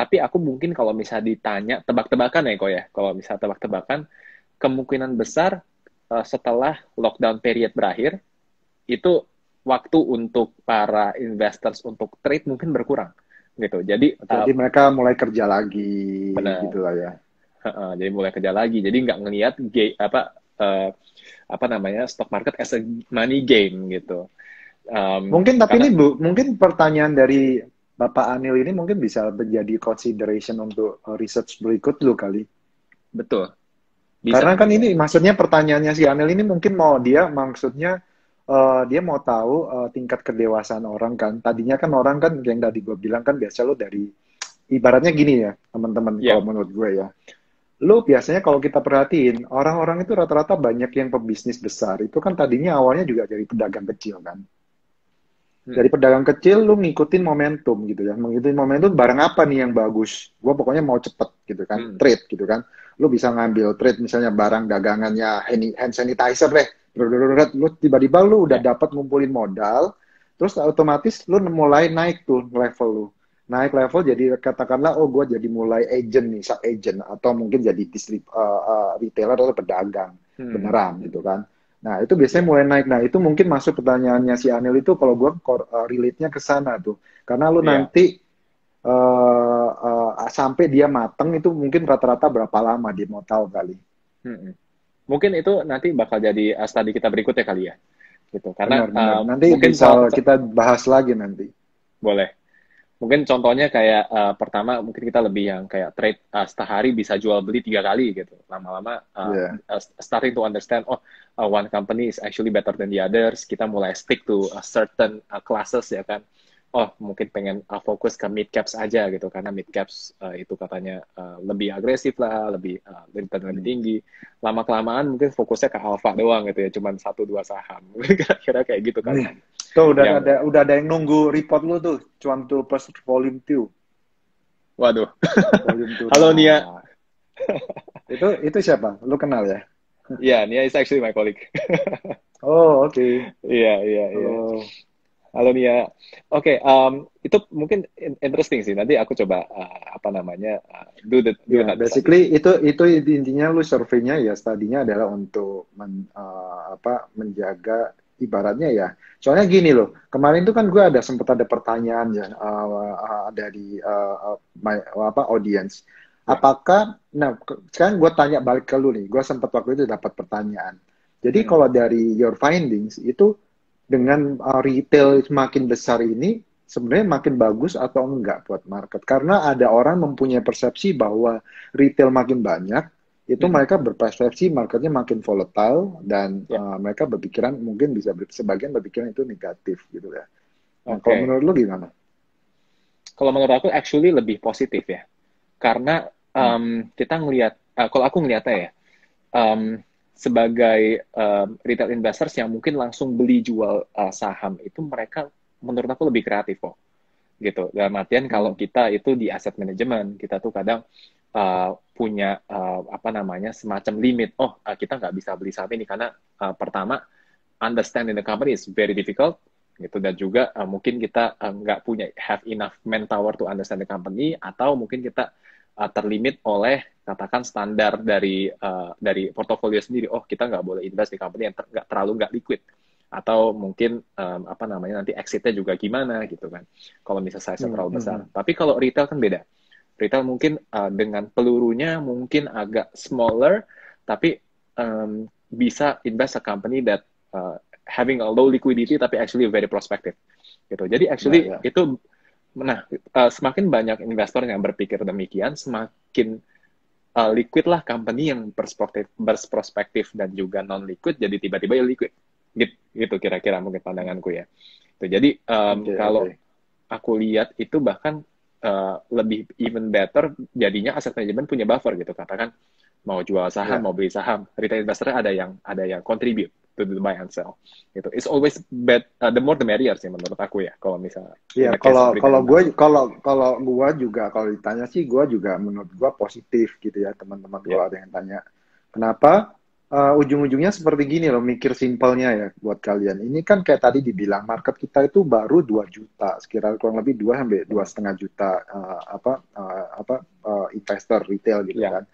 tapi aku mungkin kalau misalnya ditanya tebak-tebakan ya kok ya. Kalau misalnya tebak-tebakan kemungkinan besar uh, setelah lockdown period berakhir itu waktu untuk para investors untuk trade mungkin berkurang gitu. Jadi jadi uh, mereka mulai kerja lagi benar. gitu lah ya. Uh, jadi mulai kerja lagi. Jadi nggak ngelihat apa uh, apa namanya stock market as a money game gitu. Um, mungkin tapi karena, ini bu, mungkin pertanyaan dari Bapak Anil ini mungkin bisa menjadi consideration untuk research berikut lu kali. Betul. Bisa. Karena kan ini maksudnya pertanyaannya si Anil ini mungkin mau dia maksudnya uh, dia mau tahu uh, tingkat kedewasaan orang kan. Tadinya kan orang kan yang tadi gue bilang kan biasa lo dari ibaratnya gini ya teman-teman yeah. kalau menurut gue ya. Lo biasanya kalau kita perhatiin orang-orang itu rata-rata banyak yang pebisnis besar. Itu kan tadinya awalnya juga dari pedagang kecil kan. Hmm. Dari pedagang kecil lu ngikutin momentum gitu ya. Ngikutin momentum barang apa nih yang bagus. Gue pokoknya mau cepet gitu kan. Hmm. Trade gitu kan. Lu bisa ngambil trade misalnya barang dagangannya hand sanitizer deh lu tiba-tiba lu udah dapat ngumpulin modal, terus otomatis lu mulai naik tuh level lu. Naik level jadi katakanlah oh gue jadi mulai agent nih, sub agent atau mungkin jadi distrib uh, uh, retailer atau pedagang hmm. beneran gitu kan. Nah, itu biasanya mulai naik. Nah, itu mungkin masuk pertanyaannya si Anil itu kalau gue uh, relate-nya ke sana tuh. Karena lu yeah. nanti uh, uh, sampai dia mateng itu mungkin rata-rata berapa lama dia mau tahu kali. Hmm mungkin itu nanti bakal jadi uh, studi kita berikutnya kali ya gitu karena benar, benar. Uh, nanti mungkin bisa kita bahas lagi nanti boleh mungkin contohnya kayak uh, pertama mungkin kita lebih yang kayak trade uh, sehari bisa jual beli tiga kali gitu. Lama-lama uh, yeah. uh, starting to understand oh uh, one company is actually better than the others. Kita mulai stick to a certain uh, classes ya kan. Oh mungkin pengen uh, fokus ke mid caps aja gitu. Karena mid caps uh, itu katanya uh, lebih agresif lah lebih uh, lebih hmm. tinggi. Lama kelamaan mungkin fokusnya ke alpha doang gitu ya. Cuman satu dua saham. Kira-kira kayak gitu kan. Hmm. Tuh udah yang, ada udah ada yang nunggu report lu tuh cuan tuh plus volume two waduh volume two halo Nia itu itu siapa lu kenal ya Iya, yeah, Nia is actually my colleague. oh, oke. Okay. Iya, iya, iya. Oh. Halo Nia. Oke, okay, um, itu mungkin interesting sih. Nanti aku coba uh, apa namanya uh, do the do yeah, basically itu itu intinya lu surveinya ya tadinya adalah untuk men, uh, apa menjaga ibaratnya ya. Soalnya gini loh, kemarin itu kan gue ada sempat ada pertanyaan ya uh, uh, dari uh, my, apa audience. Ya. Apakah nah sekarang gue tanya balik ke lu nih, gue sempat waktu itu dapat pertanyaan. Jadi hmm. kalau dari your findings itu dengan uh, retail semakin besar ini sebenarnya makin bagus atau enggak buat market karena ada orang mempunyai persepsi bahwa retail makin banyak itu hmm. mereka berpersepsi marketnya makin volatile dan yeah. uh, mereka berpikiran mungkin bisa ber, sebagian berpikiran itu negatif gitu ya. Nah, okay. Kalau menurut lu gimana? Kalau menurut aku actually lebih positif ya karena um, hmm. kita ngelihat uh, kalau aku ngelihatnya ya um, sebagai um, retail investors yang mungkin langsung beli jual uh, saham itu mereka menurut aku lebih kreatif kok gitu dalam artian hmm. kalau kita itu di asset management kita tuh kadang uh, punya uh, apa namanya semacam limit oh uh, kita nggak bisa beli saham ini karena uh, pertama understanding the company is very difficult gitu dan juga uh, mungkin kita nggak uh, punya have enough manpower to understand the company atau mungkin kita uh, terlimit oleh katakan standar dari uh, dari portofolio sendiri. Oh kita nggak boleh invest di company yang ter nggak terlalu nggak liquid atau mungkin um, apa namanya nanti exitnya juga gimana gitu kan. Kalau misalnya size hmm, terlalu besar. Hmm. Tapi kalau retail kan beda. Retail mungkin uh, dengan pelurunya mungkin agak smaller, tapi um, bisa invest a company that uh, having a low liquidity tapi actually very prospective gitu. Jadi actually yeah, yeah. itu Nah, uh, semakin banyak investor yang berpikir demikian, semakin uh, liquid lah company yang berprospektif, berprospektif dan juga non liquid jadi tiba-tiba ya liquid. Gitu, gitu kira-kira mungkin pandanganku ya. Tuh, jadi um, okay, kalau okay. aku lihat itu bahkan uh, lebih even better jadinya aset manajemen punya buffer gitu. Katakan mau jual saham yeah. mau beli saham retail investor ada yang ada yang contribute to the buy and sell gitu. It's always bad uh, the more the merrier sih menurut aku ya kalau misalnya Iya kalau kalau gue kalau kalau gue juga kalau ditanya sih gue juga menurut gue positif gitu ya teman-teman yeah. ada yang tanya. Kenapa uh, ujung-ujungnya seperti gini loh mikir simpelnya ya buat kalian. Ini kan kayak tadi dibilang market kita itu baru 2 juta sekira kurang lebih dua sampai dua setengah juta uh, apa uh, apa uh, investor retail gitu yeah. kan.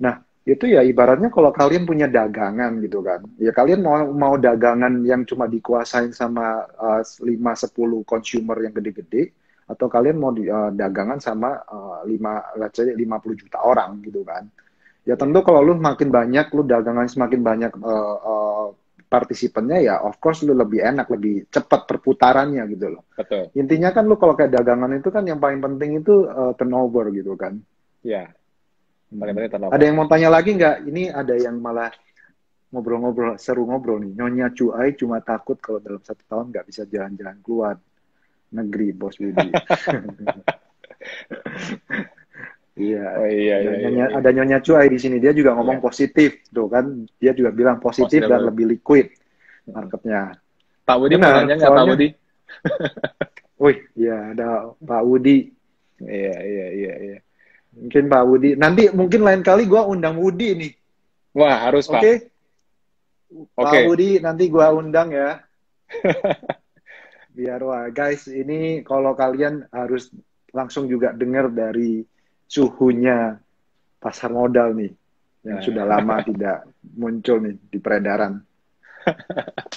Nah itu ya ibaratnya kalau kalian punya dagangan gitu kan. Ya kalian mau mau dagangan yang cuma dikuasain sama uh, 5 10 consumer yang gede-gede atau kalian mau di, uh, dagangan sama uh, 5 let's say 50 juta orang gitu kan ya tentu kalau lu makin banyak lu dagangan semakin banyak uh, uh, partisipannya ya of course lu lebih enak lebih cepat perputarannya gitu loh Betul. intinya kan lu kalau kayak dagangan itu kan yang paling penting itu uh, turnover gitu kan Ya. Paling penting turnover. ada yang mau tanya lagi nggak? Ini ada yang malah ngobrol-ngobrol, seru ngobrol nih. Nyonya Cuai cuma takut kalau dalam satu tahun nggak bisa jalan-jalan keluar negeri, Bos Budi. Iya. Oh iya Ada iya. iya, nyonya, iya. ada Nyonya Cuai di sini. Dia juga ngomong Iya. positif, tuh kan? Dia juga bilang positif Positif. dan lebih liquid marketnya. Pak Budi mau Benar, nanya nggak Pak Budi? Wih, ya ada Pak Wudi. Iya iya iya iya. Mungkin Pak Wudi. Nanti mungkin lain kali gua undang Wudi nih. Wah harus Oke? Pak. Pak Oke. Budi nanti gua undang ya. Biar wah guys, ini kalau kalian harus langsung juga dengar dari suhunya pasar modal nih yang Nah. sudah lama tidak muncul nih di peredaran.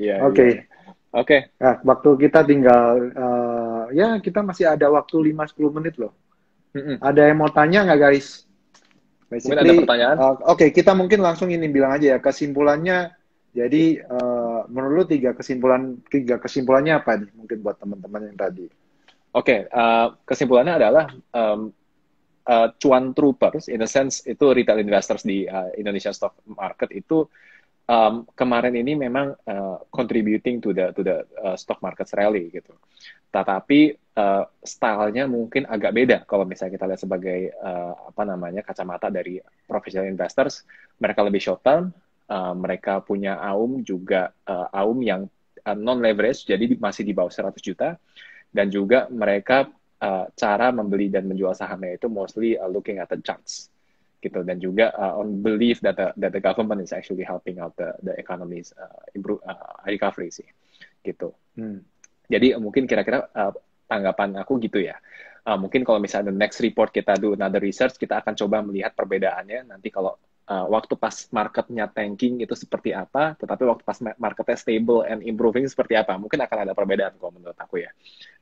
Iya. Oke. iya. Oke. Nah, waktu kita tinggal eh, ya kita masih ada waktu 5-10 menit loh. Mm-mm. Ada yang mau tanya nggak guys? Mungkin ada pertanyaan? uh, Oke, kita mungkin langsung ini bilang aja ya kesimpulannya. Jadi uh, menurut lu tiga kesimpulan tiga kesimpulannya apa nih? Mungkin buat teman-teman yang tadi. Oke, eh, kesimpulannya adalah um, uh, cuan troopers, in a sense itu retail investors di uh, Indonesia stock market itu um, kemarin ini memang uh, contributing to the to the uh, stock market rally gitu. Tetapi uh, stylenya mungkin agak beda kalau misalnya kita lihat sebagai uh, apa namanya kacamata dari professional investors, mereka lebih short term, uh, mereka punya aum juga uh, aum yang uh, non leverage, jadi di- masih di bawah 100 juta dan juga mereka uh, cara membeli dan menjual sahamnya itu mostly uh, looking at the charts gitu. Dan juga uh, on belief that the, that the government is actually helping out the the economy's uh, improve uh, recovery sih gitu. Hmm. jadi uh, mungkin kira-kira uh, tanggapan aku gitu ya. Uh, mungkin kalau misalnya the next report kita do another research kita akan coba melihat perbedaannya. Nanti kalau uh, waktu pas marketnya tanking itu seperti apa tetapi waktu pas ma- marketnya stable and improving seperti apa mungkin akan ada perbedaan kalau menurut aku ya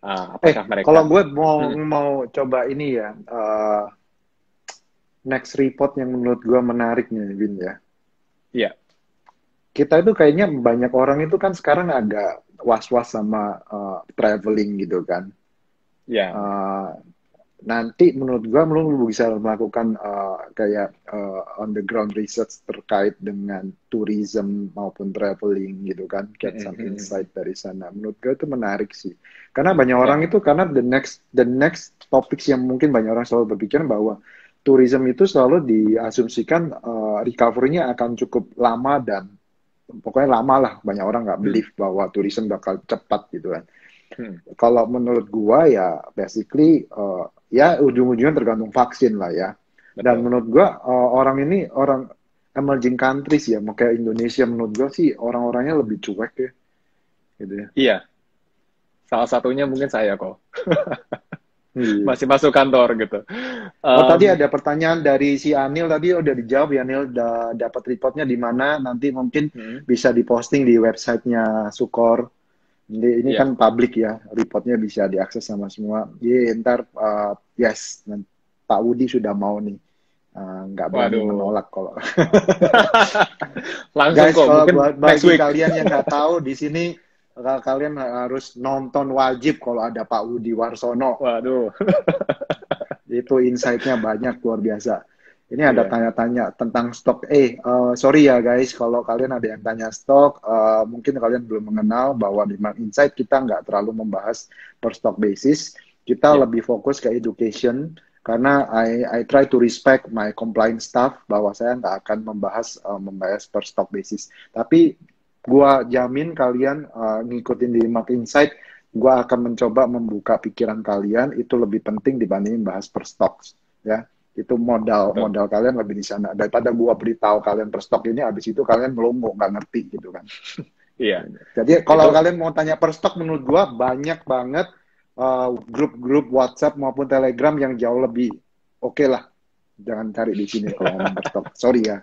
Uh, Eh, apakah mereka kalau gue mau Hmm. mau coba ini ya uh, next report yang menurut gue menarik nih, Vin ya. Iya. Kita itu kayaknya banyak orang itu kan sekarang agak was-was sama uh, traveling gitu kan. ya Uh, nanti menurut gua lu bisa melakukan uh, kayak uh, on the ground research terkait dengan tourism maupun traveling gitu kan get some Mhm. insight dari sana menurut gua itu menarik sih karena banyak Ya. orang itu karena the next the next topics yang mungkin banyak orang selalu berpikir bahwa tourism itu selalu diasumsikan uh, recovery-nya akan cukup lama dan pokoknya lama lah banyak orang nggak Hmm. believe bahwa tourism bakal cepat gitu kan Hmm. kalau menurut gua ya basically uh, ya ujung-ujungnya tergantung vaksin lah ya. Dan menurut gua uh, orang ini orang emerging countries ya, mau kayak Indonesia menurut gua sih orang-orangnya lebih cuek ya. Gitu ya. Iya. Salah satunya mungkin saya kok. Iya. Masih masuk kantor gitu. Oh Um, tadi ada pertanyaan dari si Anil tadi udah dijawab ya Anil dapat reportnya di mana nanti mungkin hmm, bisa diposting di websitenya Sukor. Jadi ini Iya. kan publik ya, reportnya bisa diakses sama semua. Iya, ntar uh, yes, Pak Wudi sudah mau nih, Uh, nggak berani Waduh. menolak kalau. Langsung Guys, kok, kalau mungkin buat bagi week. kalian yang nggak tahu di sini uh, kalian harus nonton wajib kalau ada Pak Wudi Warsono. Waduh. Itu insight-nya banyak luar biasa. Ini ada Iya. tanya-tanya tentang stok. Eh, uh, sorry ya guys, kalau kalian ada yang tanya stok, uh, mungkin kalian belum mengenal bahwa di Mark Insight kita nggak terlalu membahas per stock basis. Kita Iya. lebih fokus ke education karena I I try to respect my compliance staff bahwa saya nggak akan membahas uh, membahas per stock basis. Tapi gua jamin kalian uh, ngikutin di Mark Insight, gua akan mencoba membuka pikiran kalian itu lebih penting dibandingin bahas per stocks ya itu modal Betul. modal kalian lebih di sana daripada gua beritahu kalian per stok ini habis itu kalian melongo nggak ngerti gitu kan Iya. jadi kalau Itu- kalian mau tanya per stok menurut gua banyak banget uh, grup-grup WhatsApp maupun Telegram yang jauh lebih oke lah Jangan cari di sini kalau ngomong bertok. Sorry ya.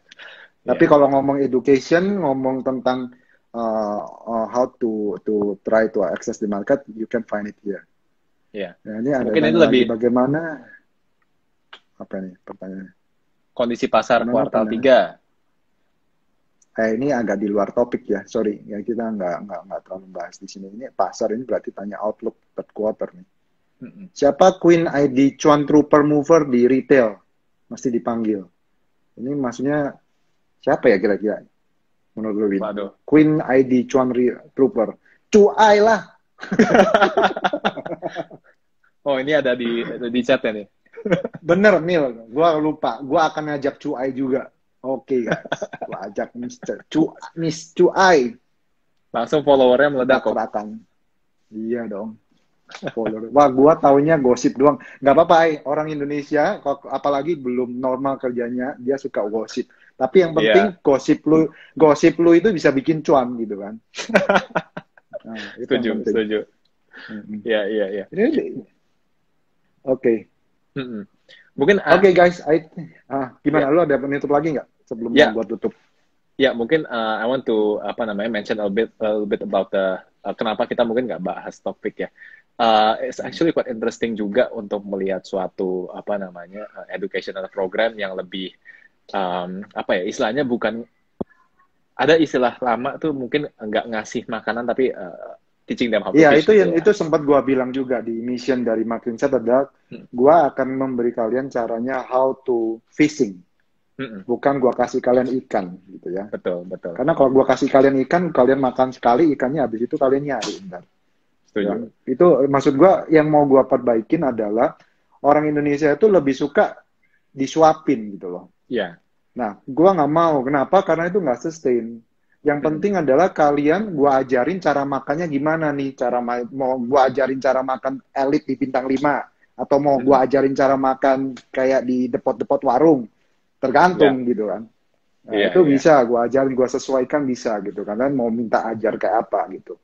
Tapi kalau ngomong education, ngomong tentang uh, uh, how to to try to access the market, you can find it here. Iya. Nah, ini ada Mungkin lagi lebih- bagaimana apa nih pertanyaannya? Kondisi pasar Gimana kuartal? 3. Eh, ini agak di luar topik ya, sorry. Ya kita nggak nggak nggak terlalu bahas di sini. Ini pasar ini berarti tanya outlook third quarter nih. Mm-mm. Siapa Queen ID Cuan Trooper Mover di retail? Mesti dipanggil. Ini maksudnya siapa ya kira-kira? Menurut lu. Queen ID Cuan Ri- Trooper. Cuai lah. Oh, ini ada di di chatnya nih. Bener, Mil. Gua lupa. Gua akan ngajak Cuai juga. Oke, guys. Gua ajak Mr. Cu Miss Cuai. Langsung followernya meledak kok. Kerakan. Iya dong. Follower. Wah, gua taunya gosip doang. Nggak apa-apa. Orang Indonesia, kok- apalagi belum normal kerjanya, dia suka gosip. Tapi yang penting gosip lu, gosip lu itu bisa bikin cuan gitu kan. Nah, itu Setuju, setuju. Iya, iya, iya. Oke, Mm-mm. Mungkin ah, oke guys. I- ah, gimana? Lu ada penutup lagi nggak sebelum Ya. gua tutup? Ya, mungkin uh, I want to apa namanya mention a bit a little bit about the uh, kenapa kita mungkin nggak bahas topik ya. Uh, it's actually quite interesting juga untuk melihat suatu apa namanya uh, educational program yang lebih um, apa ya istilahnya bukan ada istilah lama tuh mungkin nggak ngasih makanan tapi uh, teaching them how to Iya, fish itu gitu yang ya. itu sempat gua bilang juga di mission dari Marketing Set adalah Hmm. gua akan memberi kalian caranya how to fishing, Mm-mm. bukan gua kasih kalian ikan gitu ya. Betul, betul. Karena kalau gua kasih kalian ikan, kalian makan sekali ikannya habis itu kalian nyari. Bentar. Setuju. Ya, itu maksud gua yang mau gua perbaikin adalah orang Indonesia itu lebih suka disuapin gitu loh. Iya, Nah, gua nggak mau. Kenapa? Karena itu nggak sustain. Yang Hmm. penting adalah kalian gua ajarin cara makannya gimana nih. Cara ma- mau gua ajarin cara makan elit di bintang 5 atau mau Hmm. gua ajarin cara makan kayak di depot-depot warung. Tergantung gitu kan. Nah, Iya, itu iya. bisa gua ajarin, gua sesuaikan bisa gitu. Kalian mau minta ajar kayak apa gitu.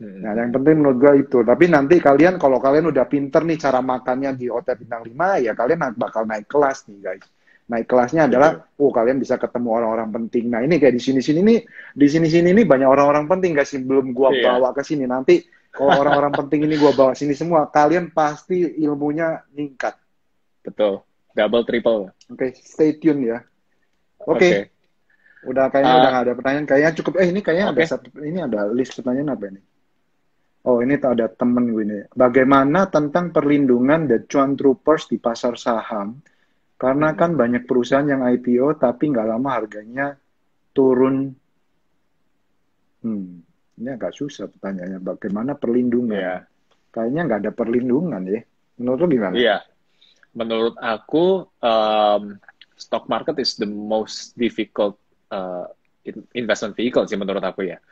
Mm-mm. Nah, yang penting menurut gua itu. Tapi nanti kalian kalau kalian udah pinter nih cara makannya di hotel bintang 5, ya kalian bakal naik kelas nih, guys. Naik kelasnya adalah, oh kalian bisa ketemu orang-orang penting. Nah, ini kayak di sini-sini nih, di sini-sini nih banyak orang-orang penting guys sebelum gua Iya. bawa ke sini. Nanti kalau orang-orang penting ini gua bawa sini semua, kalian pasti ilmunya meningkat. Betul. Double triple. Oke, stay tune ya. Oke, udah kayaknya Ah. udah nggak ada pertanyaan. Kayaknya cukup. Eh, ini kayaknya ada Oke. satu, ini ada list pertanyaan apa ini? Oh, ini ada temen gue ini. Bagaimana tentang perlindungan the Chuan Troopers di pasar saham? Karena Hmm. kan banyak perusahaan yang IPO tapi nggak lama harganya turun. Hmm, ini agak susah pertanyaannya. Bagaimana perlindungan? Iya. Kayaknya nggak ada perlindungan ya. Menurut lo gimana? Iya, menurut aku um, stock market is the most difficult uh, in- investment vehicle sih menurut aku ya.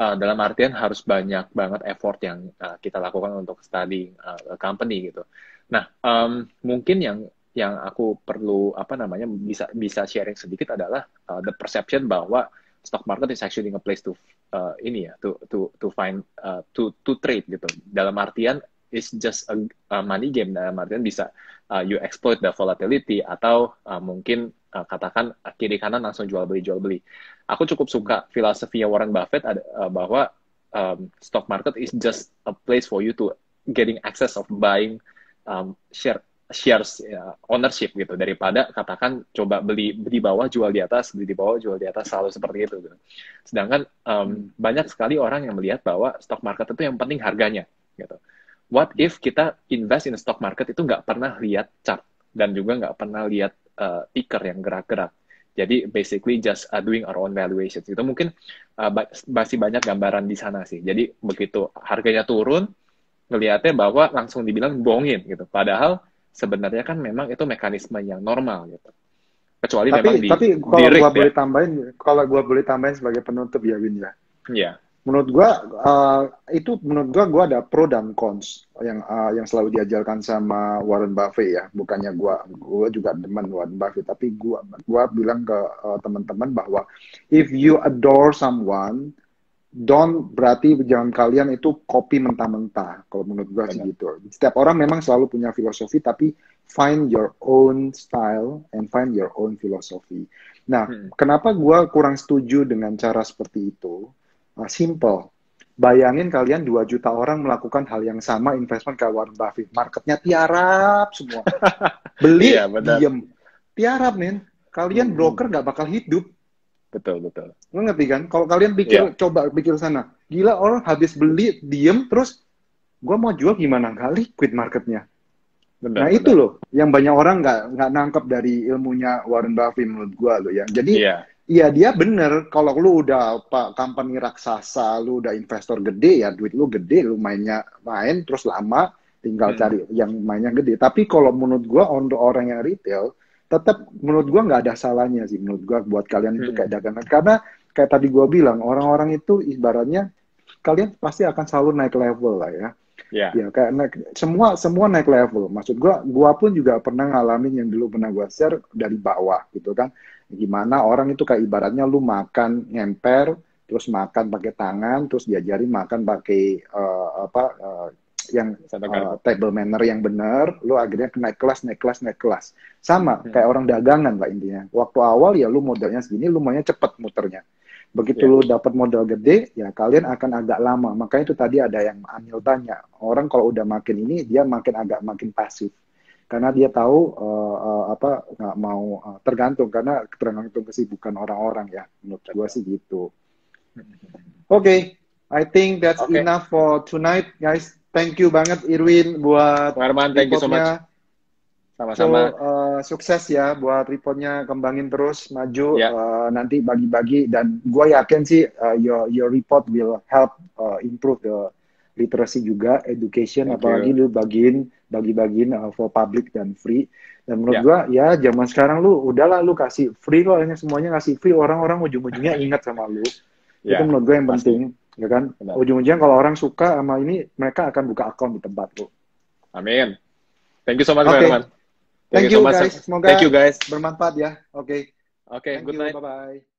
Uh, dalam artian harus banyak banget effort yang uh, kita lakukan untuk study uh, company gitu. Nah, um, mungkin yang yang aku perlu apa namanya bisa bisa sharing sedikit adalah uh, the perception bahwa stock market is actually a place to uh, ini ya to to to find uh, to to trade gitu. Dalam artian it's just a, a money game dalam artian bisa uh, you exploit the volatility atau uh, mungkin uh, katakan kiri kanan langsung jual beli jual beli. Aku cukup suka filosofi Warren Buffett ada, uh, bahwa um, stock market is just a place for you to getting access of buying um, share shares ya, ownership gitu daripada katakan coba beli di bawah jual di atas beli di bawah jual di atas selalu seperti itu gitu. Sedangkan um, banyak sekali orang yang melihat bahwa stock market itu yang penting harganya gitu. What if kita invest in stock market itu nggak pernah lihat chart dan juga nggak pernah lihat uh, ticker yang gerak-gerak. Jadi basically just uh, doing our own valuations. Itu mungkin uh, ba- masih banyak gambaran di sana sih. Jadi begitu harganya turun, ngelihatnya bahwa langsung dibilang bohongin gitu. Padahal sebenarnya kan memang itu mekanisme yang normal gitu. Kecuali memang Tapi di tapi kalau gua ya. boleh tambahin, kalau gua boleh tambahin sebagai penutup ya Win ya. Iya. Menurut gua uh, itu menurut gua gua ada pro dan cons yang uh, yang selalu diajarkan sama Warren Buffett ya. Bukannya gua gua juga demen Warren Buffett tapi gua gua bilang ke uh, teman-teman bahwa if you adore someone don't berarti jangan kalian itu copy mentah-mentah kalau menurut gue sih gitu. Setiap orang memang selalu punya filosofi tapi find your own style and find your own philosophy. Nah hmm. kenapa gue kurang setuju dengan cara seperti itu? Uh, simple. Bayangin kalian 2 juta orang melakukan hal yang sama investment kayak Warren Buffett. Marketnya tiarap semua. Beli iya, diem. Tiarap men. Kalian hmm. broker nggak bakal hidup Betul, betul. Lo ngerti kan? Kalau kalian pikir, yeah. coba pikir sana. Gila orang habis beli, diem, terus gue mau jual gimana? Gak liquid marketnya. Benar, nah benar. itu loh, yang banyak orang nggak nggak nangkep dari ilmunya Warren Buffett menurut gue loh ya. Jadi yeah. Iya dia bener, kalau lu udah pak company raksasa, lu udah investor gede ya, duit lu gede, lu mainnya main terus lama, tinggal hmm. cari yang mainnya gede. Tapi kalau menurut gua untuk orang yang retail, tetap menurut gua nggak ada salahnya sih menurut gua buat kalian itu hmm. kayak dagangan karena kayak tadi gua bilang orang-orang itu ibaratnya kalian pasti akan selalu naik level lah ya. Yeah. Ya kayak naik, semua semua naik level. Maksud gua gua pun juga pernah ngalamin yang dulu pernah gua share dari bawah gitu kan. Gimana orang itu kayak ibaratnya lu makan ngemper terus makan pakai tangan terus diajarin makan pakai uh, apa uh, yang uh, table manner yang benar, lu akhirnya naik kelas, naik kelas, naik kelas. Sama hmm. kayak orang dagangan lah intinya. Waktu awal ya lu modalnya segini, lu maunya cepet muternya. Begitu yeah. lu dapat modal gede, ya kalian akan agak lama. Makanya itu tadi ada yang Anil tanya, orang kalau udah makin ini dia makin agak makin pasif karena dia tahu uh, uh, apa nggak mau uh, tergantung karena tergantung kesibukan orang-orang ya menurut gua sih gitu. Hmm. Oke, okay, I think that's okay. enough for tonight, guys thank you banget Irwin buat Arman, thank you so much. Sama-sama. So, uh, sukses ya buat reportnya kembangin terus maju yeah. uh, nanti bagi-bagi dan gue yakin sih uh, your your report will help uh, improve the literacy juga education Thank apalagi you. lu bagiin bagi-bagiin uh, for public dan free dan menurut yeah. gua ya zaman sekarang lu udahlah lu kasih free hanya semuanya ngasih free orang-orang ujung-ujungnya ingat sama lu yeah. itu menurut gua yang penting ya kan? Ujung-ujungnya kalau orang suka sama ini, mereka akan buka akun di tempat lo. Amin. Thank you so much, okay. teman. Thank, Thank you, you so guys. Semoga Thank you, guys. bermanfaat ya. Oke. Okay. Oke, okay, good you. night. Bye-bye.